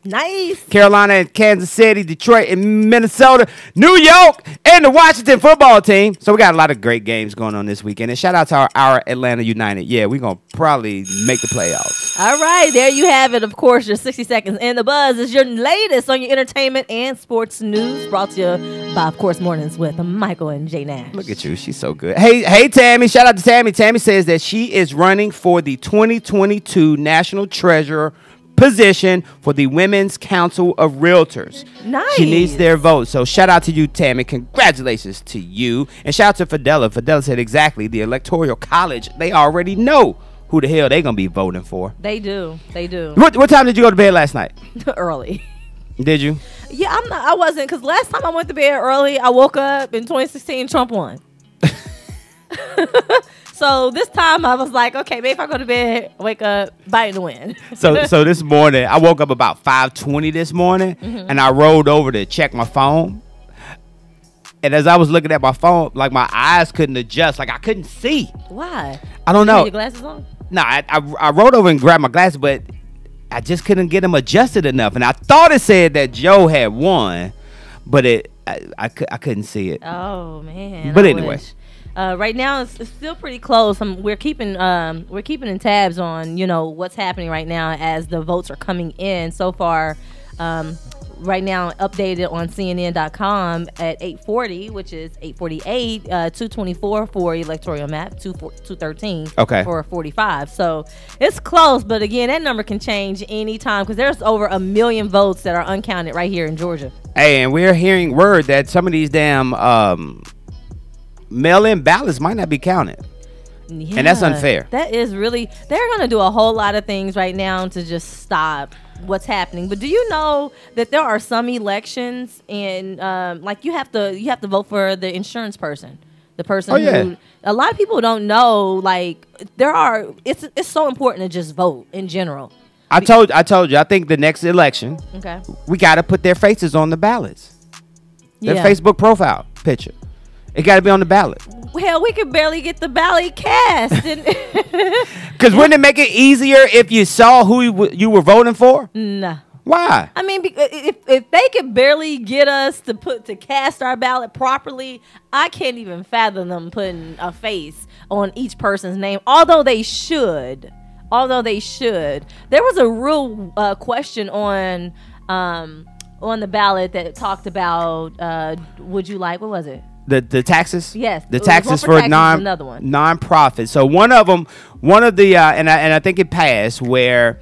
Nice. Carolina and Kansas City, Detroit and Minnesota, New York, and the Washington football team. So we got a lot of great games going on this weekend. And shout out to our, our Atlanta United. Yeah, we're going to probably make the playoffs. All right, there you have it. Of course, your 60 seconds and the buzz is your latest on your entertainment and sports news. Brought to you by, of course, Mornings with Michael and Jae Nash. Look at you. She's so good. Hey, hey, Tammy. Shout out to Tammy. Tammy says that she is running for the 2022 National Treasurer position for the Women's Council of Realtors. Nice. She needs their vote. So shout out to you, Tammy. Congratulations to you. And shout out to Fidela. Fidela said exactly the Electoral College, they already know who the hell they're gonna be voting for. They do. They do. What what time did you go to bed last night? Early. Did you? Yeah, I'm not. I wasn't because last time I went to bed early, I woke up in 2016. Trump won. so this time I was like, okay, maybe if I go to bed, wake up, Biden win. So so this morning I woke up about five twenty this morning, Mhm. and I rolled over to check my phone. And as I was looking at my phone, like my eyes couldn't adjust, like I couldn't see. Why? I don't You know. Your glasses on. No, I, I I rolled over and grabbed my glasses, but I just couldn't get them adjusted enough. And I thought it said that Joe had won, but it I, I, I couldn't see it. Oh man. But I anyway. wish. Uh, right now it's, it's still pretty close. Um, we're keeping um, we're keeping in tabs on you know what's happening right now as the votes are coming in. So far, um, right now updated on CNN.com at 8:40, which is 8:48, uh, 224 for electoral map, 213 Okay. for 45. So it's close, but again, that number can change anytime because there's over a million votes that are uncounted right here in Georgia. Hey, and we're hearing word that some of these damn um, mail-in ballots might not be counted. And that's unfair. That is really they're gonna do a whole lot of things right now to just stop what's happening. But do you know that there are some elections and um, like you have to you have to vote for the insurance person. The person Oh, yeah. who a lot of people don't know like there are it's it's so important to just vote in general. I told I told you. I think the next election, Okay. we got to put their faces on the ballots. Their Yeah. Facebook profile picture. It got to be on the ballot. Hell, we could barely get the ballot cast. Because wouldn't it make it easier if you saw who you, w- you were voting for? nah. Why? I mean, if if they could barely get us to put to cast our ballot properly, I can't even fathom them putting a face on each person's name. Although they should, although they should. There was a real uh, question on um, on the ballot that talked about uh, would you like what was it? The the taxes? Yes, The it was one taxes for taxes, non another one. nonprofit. So one of them, one of the uh, and I, and I think it passed where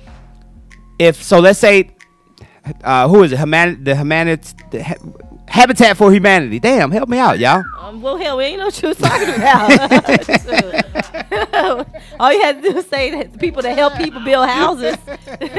if so, let's say uh, who is it? Human the humanity Habitat for Humanity. Damn, help me out, y'all. Um, well, hell, we ain't know what you was talking about. All you had to do was say that the people that help people build houses,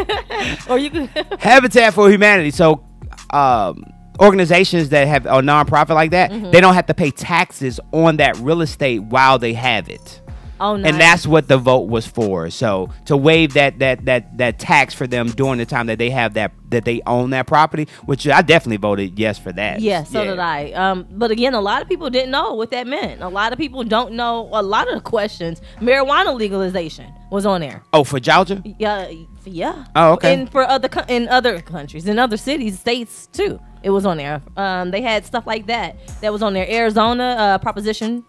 or you could. Habitat for Humanity. So, um, organizations that have a nonprofit like that, Mhm. they don't have to pay taxes on that real estate while they have it. Oh, nice. And that's what the vote was for. So to waive that that that that tax for them during the time that they have that that they own that property, which I definitely voted yes for that. Yeah, so did I. Um, but again, a lot of people didn't know what that meant. A lot of people don't know a lot of the questions. Marijuana legalization was on there. Oh, for Georgia? Yeah, yeah. Oh, okay. And for other co- in other countries, in other cities, states too, it was on there. Um, they had stuff like that that was on there. Arizona, uh, Proposition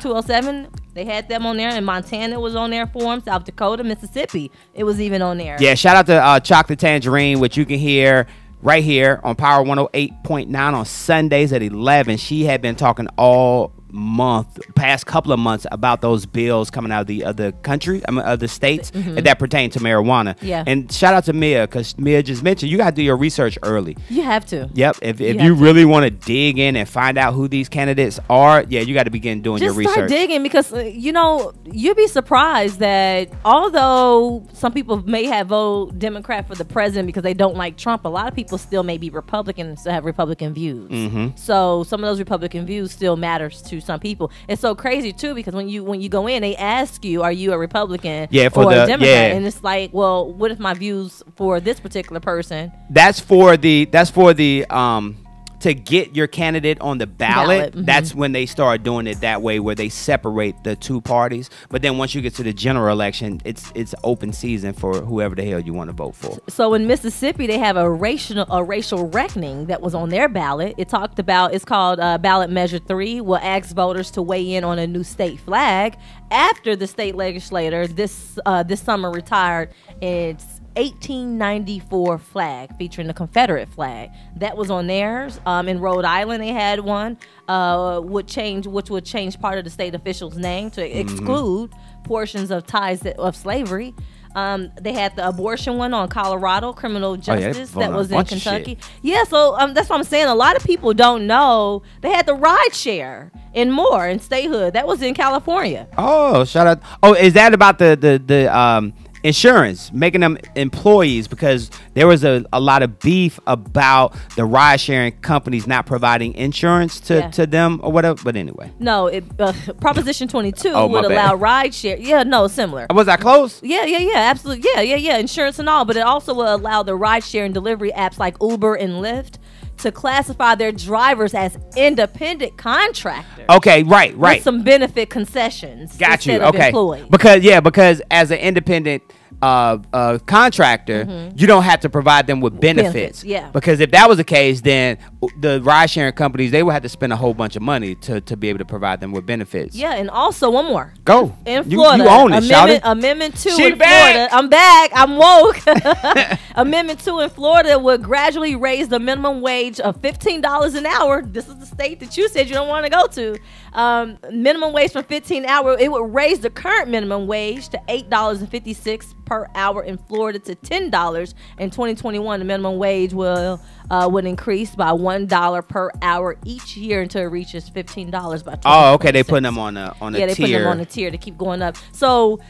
207, they had them on there. And Montana was on there for them. South Dakota, Mississippi, it was even on there. Yeah, shout out to uh, Chocolate Tangerine, which you can hear right here on Power 108.9 on Sundays at 11. She had been talking all month, past couple of months, about those bills coming out of the other country, I mean, other states Mhm. that pertain to marijuana. Yeah. And shout out to Mia, because Mia just mentioned you got to do your research early. You have to. Yep. If, if You you, really want to dig in and find out who these candidates are, yeah, you got to begin doing just your start research. digging because uh, you know you'd be surprised that although some people may have voted Democrat for the president because they don't like Trump, a lot of people still may be Republicans still have Republican views. Mhm. So some of those Republican views still matters to some people. It's so crazy too because when you when you go in, they ask you, "Are you a Republican Yeah, for or the- a Democrat?" yeah. And it's like, well, what if my views for this particular person? That's for the that's for the um to get your candidate on the ballot. Ballot, mhm. That's when they start doing it that way, where they separate the two parties. But then once you get to the general election, it's it's open season for whoever the hell you want to vote for. So in Mississippi, they have a racial a racial reckoning that was on their ballot. It talked about it's called uh, ballot measure three. Will ask voters to weigh in on a new state flag after the state legislator this uh, this summer retired its 1894 flag featuring the Confederate flag that was on theirs. Um, in Rhode Island, they had one uh, would change which would change part of the state official's name to Mm-hmm. exclude portions of ties that, of slavery. Um, they had the abortion one on Colorado criminal Oh, yeah, justice voted that was in bunch of shit. Kentucky. Yeah, so um, that's what I'm saying. A lot of people don't know they had the ride share and more in statehood. That was in California. Oh, shout out! Oh, is that about the the the um insurance making them employees because there was a, a lot of beef about the ride sharing companies not providing insurance to, Yeah. to them or whatever. But anyway, No, it, uh, Proposition 22 Oh, my would bad. allow ride share. Yeah, no, similar. was I close? Yeah, yeah, yeah, absolutely. Yeah, yeah, yeah, insurance and all. But it also will allow the ride sharing delivery apps like Uber and Lyft to classify their drivers as independent contractors. Okay, right, right. With some benefit concessions. Got you. Okay. Because yeah, because as an independent uh, uh, contractor, you don't have to provide them with benefits. Mm-hmm. Benefits, yeah. Because if that was the case, then the ride sharing companies they would have to spend a whole bunch of money to, to be able to provide them with benefits. Yeah, and also one more. Go. In Florida, you own it, amendment, it. amendment two She in back. Florida. I'm back. I'm woke. amendment two in Florida would gradually raise the minimum wage of fifteen dollars an hour. This is the state that you said you don't want to go to. Um, minimum wage from fifteen hour. It would raise the current minimum wage to eight dollars and fifty six per hour in Florida to ten dollars in 2021. The minimum wage will uh, would increase by one dollar per hour each year until it reaches fifteen dollars by. Oh, okay. They 2026 putting them on a on a yeah, they put tier. them on a tier to keep going up. So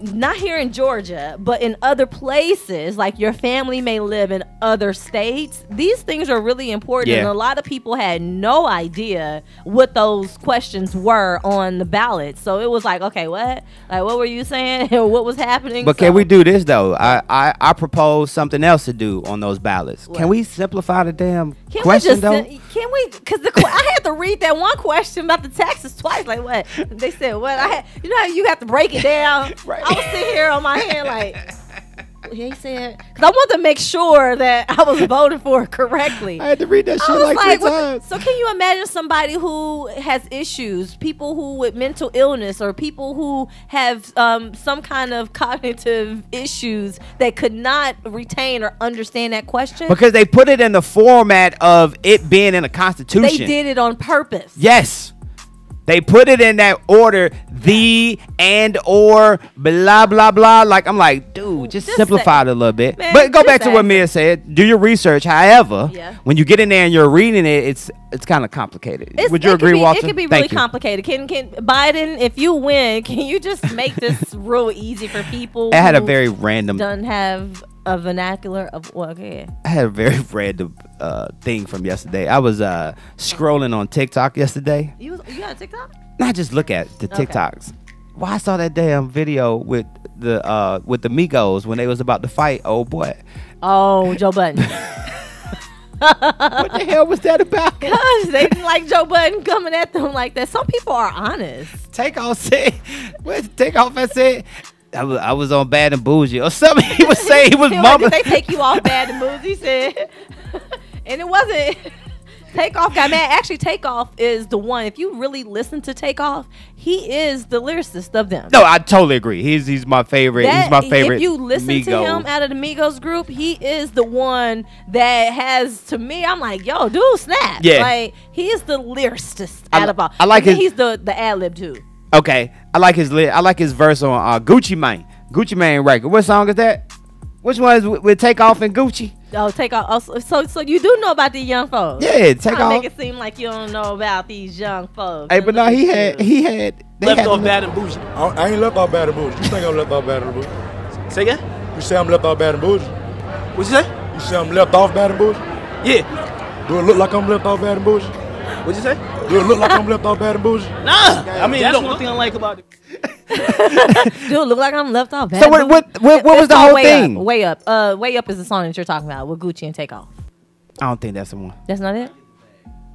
not here in Georgia, but in other places, like your family may live in other states, these things are really important. Yeah. And a lot of people had no idea what those questions were on the ballot. So it was like, okay, what? Like, what were you saying? what was happening? But So- can we do this though? I, I I propose something else to do on those ballots. Can we simplify the damn Can question we just, though? Can we? Because the I had to read that one question about the taxes twice. Like what they said. What I had, you know, how you have to break it down. right. I was sitting here on my hand like. He said, because I wanted to make sure that I was voting for it correctly. I had to read that shit was like three what the- times. so can you imagine somebody who has issues, people who with mental illness, or people who have um, some kind of cognitive issues that could not retain or understand that question? Because they put it in the format of it being in the Constitution. They did it on purpose. Yes. They put it in that order, the and or blah blah blah. Like I'm like, dude, just, Just simplify it a little bit. Man, but go back to what Mia said. Do your research. However, Yeah. when you get in there and you're reading it, it's it's kind of complicated. It's- Would you agree, be, Walter? It could be really you. complicated. Can can Biden, if you win, can you just make this real easy for people? I had a very random. Don't have a vernacular of well, okay. I had a very random uh, thing from yesterday. I was uh, scrolling on TikTok yesterday. You was, you got a TikTok? Not just look at the Okay. TikToks. Why I saw that damn video with the uh with the Migos when they was about to fight. Oh boy, Oh, Joe Budden. what the hell was that about? Because they didn't like Joe Budden coming at them like that. Some people are honest. Takeoff said, what Takeoff I said. I was, I was on bad and bougie or something. He was saying he was like, mumbling. Did they take you off bad and? He said, and it wasn't. Takeoff got mad. Actually, Takeoff is the one. If you really listen to Takeoff, he is the lyricist of them. No, I totally agree. He's he's my favorite. he's my favorite. If you listen to him out of the Migos group, he is the one that has to me. I'm like, yo, dude, snap. Yeah. like he is the lyricist I- out of all. I like And his- He's the the ad lib too. Okay, I like his li- I like his verse on uh, Gucci Mane. Gucci Mane record. What song is that? Which one is with, with Takeoff and Gucci? Oh, take off. Oh, so, so so you do know about these young folks? Yeah, take Tryna off. Make it seem like you don't know about these young folks. Hey, but no, he had he had they Left had off bad and bougie. I, I ain't left off bad and bougie. You think I'm left off bad and bougie? Say again? You say I'm left off bad and bougie? What you say? You say I'm left off bad and bougie? Yeah. Do it look like I'm left off bad and bougie? What'd you say? Do it look like I'm left off bad and bougie? Nah. I mean, That's that's one one thing I like about it. Dude, look like I'm left off. So what- what- what- what was the whole way thing? Up. Way up. Uh, way up is the song that you're talking about with Gucci and Takeoff. I don't think that's the one. That's not it.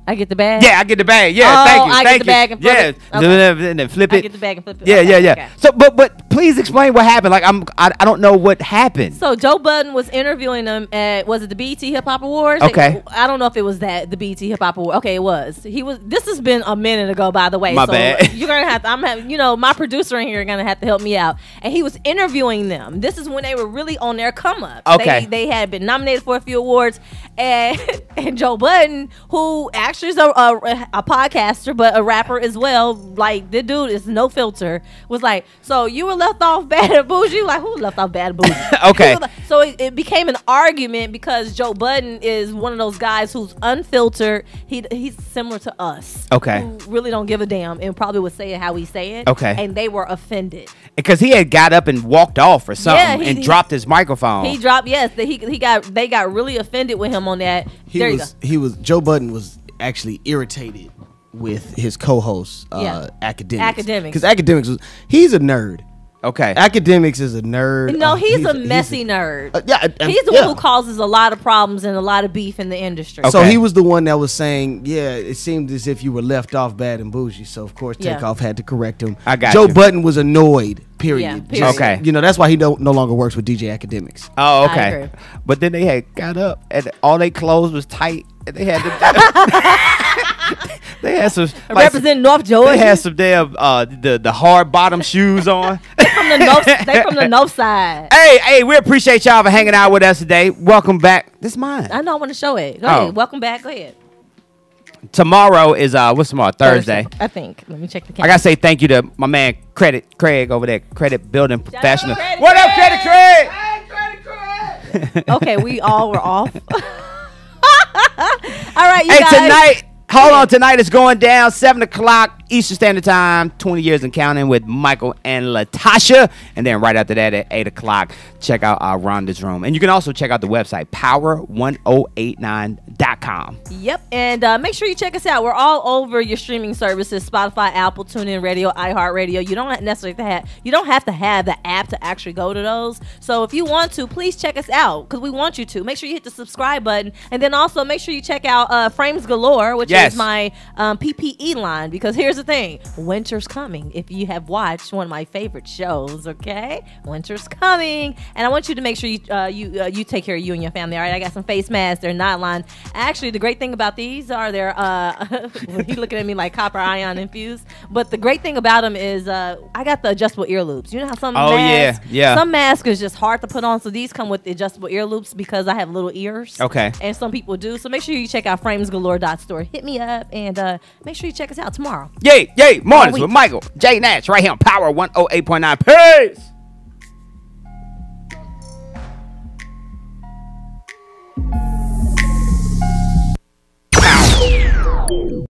I get the bag. Yeah, I get the bag. Yeah, Oh, thank you. I get thank the bag and flip yeah, it. Okay. and then flip it. I it. get the bag and flip it. Yeah, Okay, yeah, yeah. okay. So, but but please explain what happened. Like I'm I, I don't know what happened. So Joe Budden was interviewing them at was it the BET Hip Hop Awards? Okay. I don't know if it was that the BET Hip Hop Award. Okay, it was. He was. This has been a minute ago, by the way. My so bad. You're gonna have to. I'm having. You know, my producer in here are gonna have to help me out. And he was interviewing them. This is when they were really on their come up. Okay. They, they had been nominated for a few awards, and and Joe Budden, who actually is a, a, a podcaster but a rapper as well. Like the dude is no filter. Was like, so you were left off bad and bougie. Like who left off bad and bougie? Okay. Like- so it, it became an argument because Joe Budden is one of those guys who's unfiltered. He he's similar to us. Okay. Who really don't give a damn and probably would say it how we say it. Okay. And they were offended. Because he had got up and walked off or something Yeah, he- and he- dropped his microphone. He dropped yes. That he he got they got really offended with him on that. He there was he was Joe Budden was actually irritated with his co-host uh, Yeah. Akademiks Akademiks. because Akademiks was he's a nerd. Okay, Akademiks is a nerd. No, Uh, he's, a messy nerd. uh, yeah, uh, he's the yeah. one who causes a lot of problems and a lot of beef in the industry. So he was the one that was saying, yeah, it seemed as if you were left off bad and bougie. So of course Yeah. Takeoff had to correct him. I got Joe you. Budden was annoyed. Period. Yeah, period. Okay. You know that's why he don't, no longer works with DJ Akademiks. Oh, I okay. agree. But then they had got up and all they clothes was tight. And they had to, they had some like, Representing North Georgia. They had some damn uh the the hard bottom shoes on. They from the north. They from the north side. hey, hey, we appreciate y'all for hanging out with us today. Welcome back. This is mine. I know. I want to show it. Go Oh. ahead. Welcome back. Go ahead. Tomorrow is uh what's tomorrow? Thursday. I think. Let me check the I gotta say thank you to my man Credit Craig over there, Credit Building Professional. Credit what up, Credit Craig? okay, we all were off. All right, you hey, guys. tonight, hold on. Tonight is going down seven o'clock Eastern Standard Time. Twenty years and counting with Michael and Latasha, and then right after that at eight o'clock, check out our Rhonda's room, and you can also check out the website power1089.com. Yep, and uh, make sure you check us out. We're all over your streaming services: Spotify, Apple, TuneIn Radio, iHeartRadio. You don't necessarily have you don't have to have the app to actually go to those. So if you want to, please check us out because we want you to. Make sure you hit the subscribe button, and then also make sure you check out uh, Frames Galore, which Yes. is my um, PPE line. Because here's the thing: winter's coming. If you have watched one of my favorite shows, okay, winter's coming, and I want you to make sure you uh, you uh, you take care of you and your family. All right, I got some face masks. They're not lined. Actually, the great thing about these are they're uh, looking at me like copper ion infused. But the great thing about them is uh, I got the adjustable ear loops. You know how some Oh, yeah, masks, yeah. some masks is just hard to put on. So these come with the adjustable ear loops because I have little ears. Okay. And some people do. So make sure you check out frames framesgalore.store. Hit me up and uh, make sure you check us out tomorrow. Yay, yay, mornings with Michael Jae Nash right here on Power 108.9. Peace.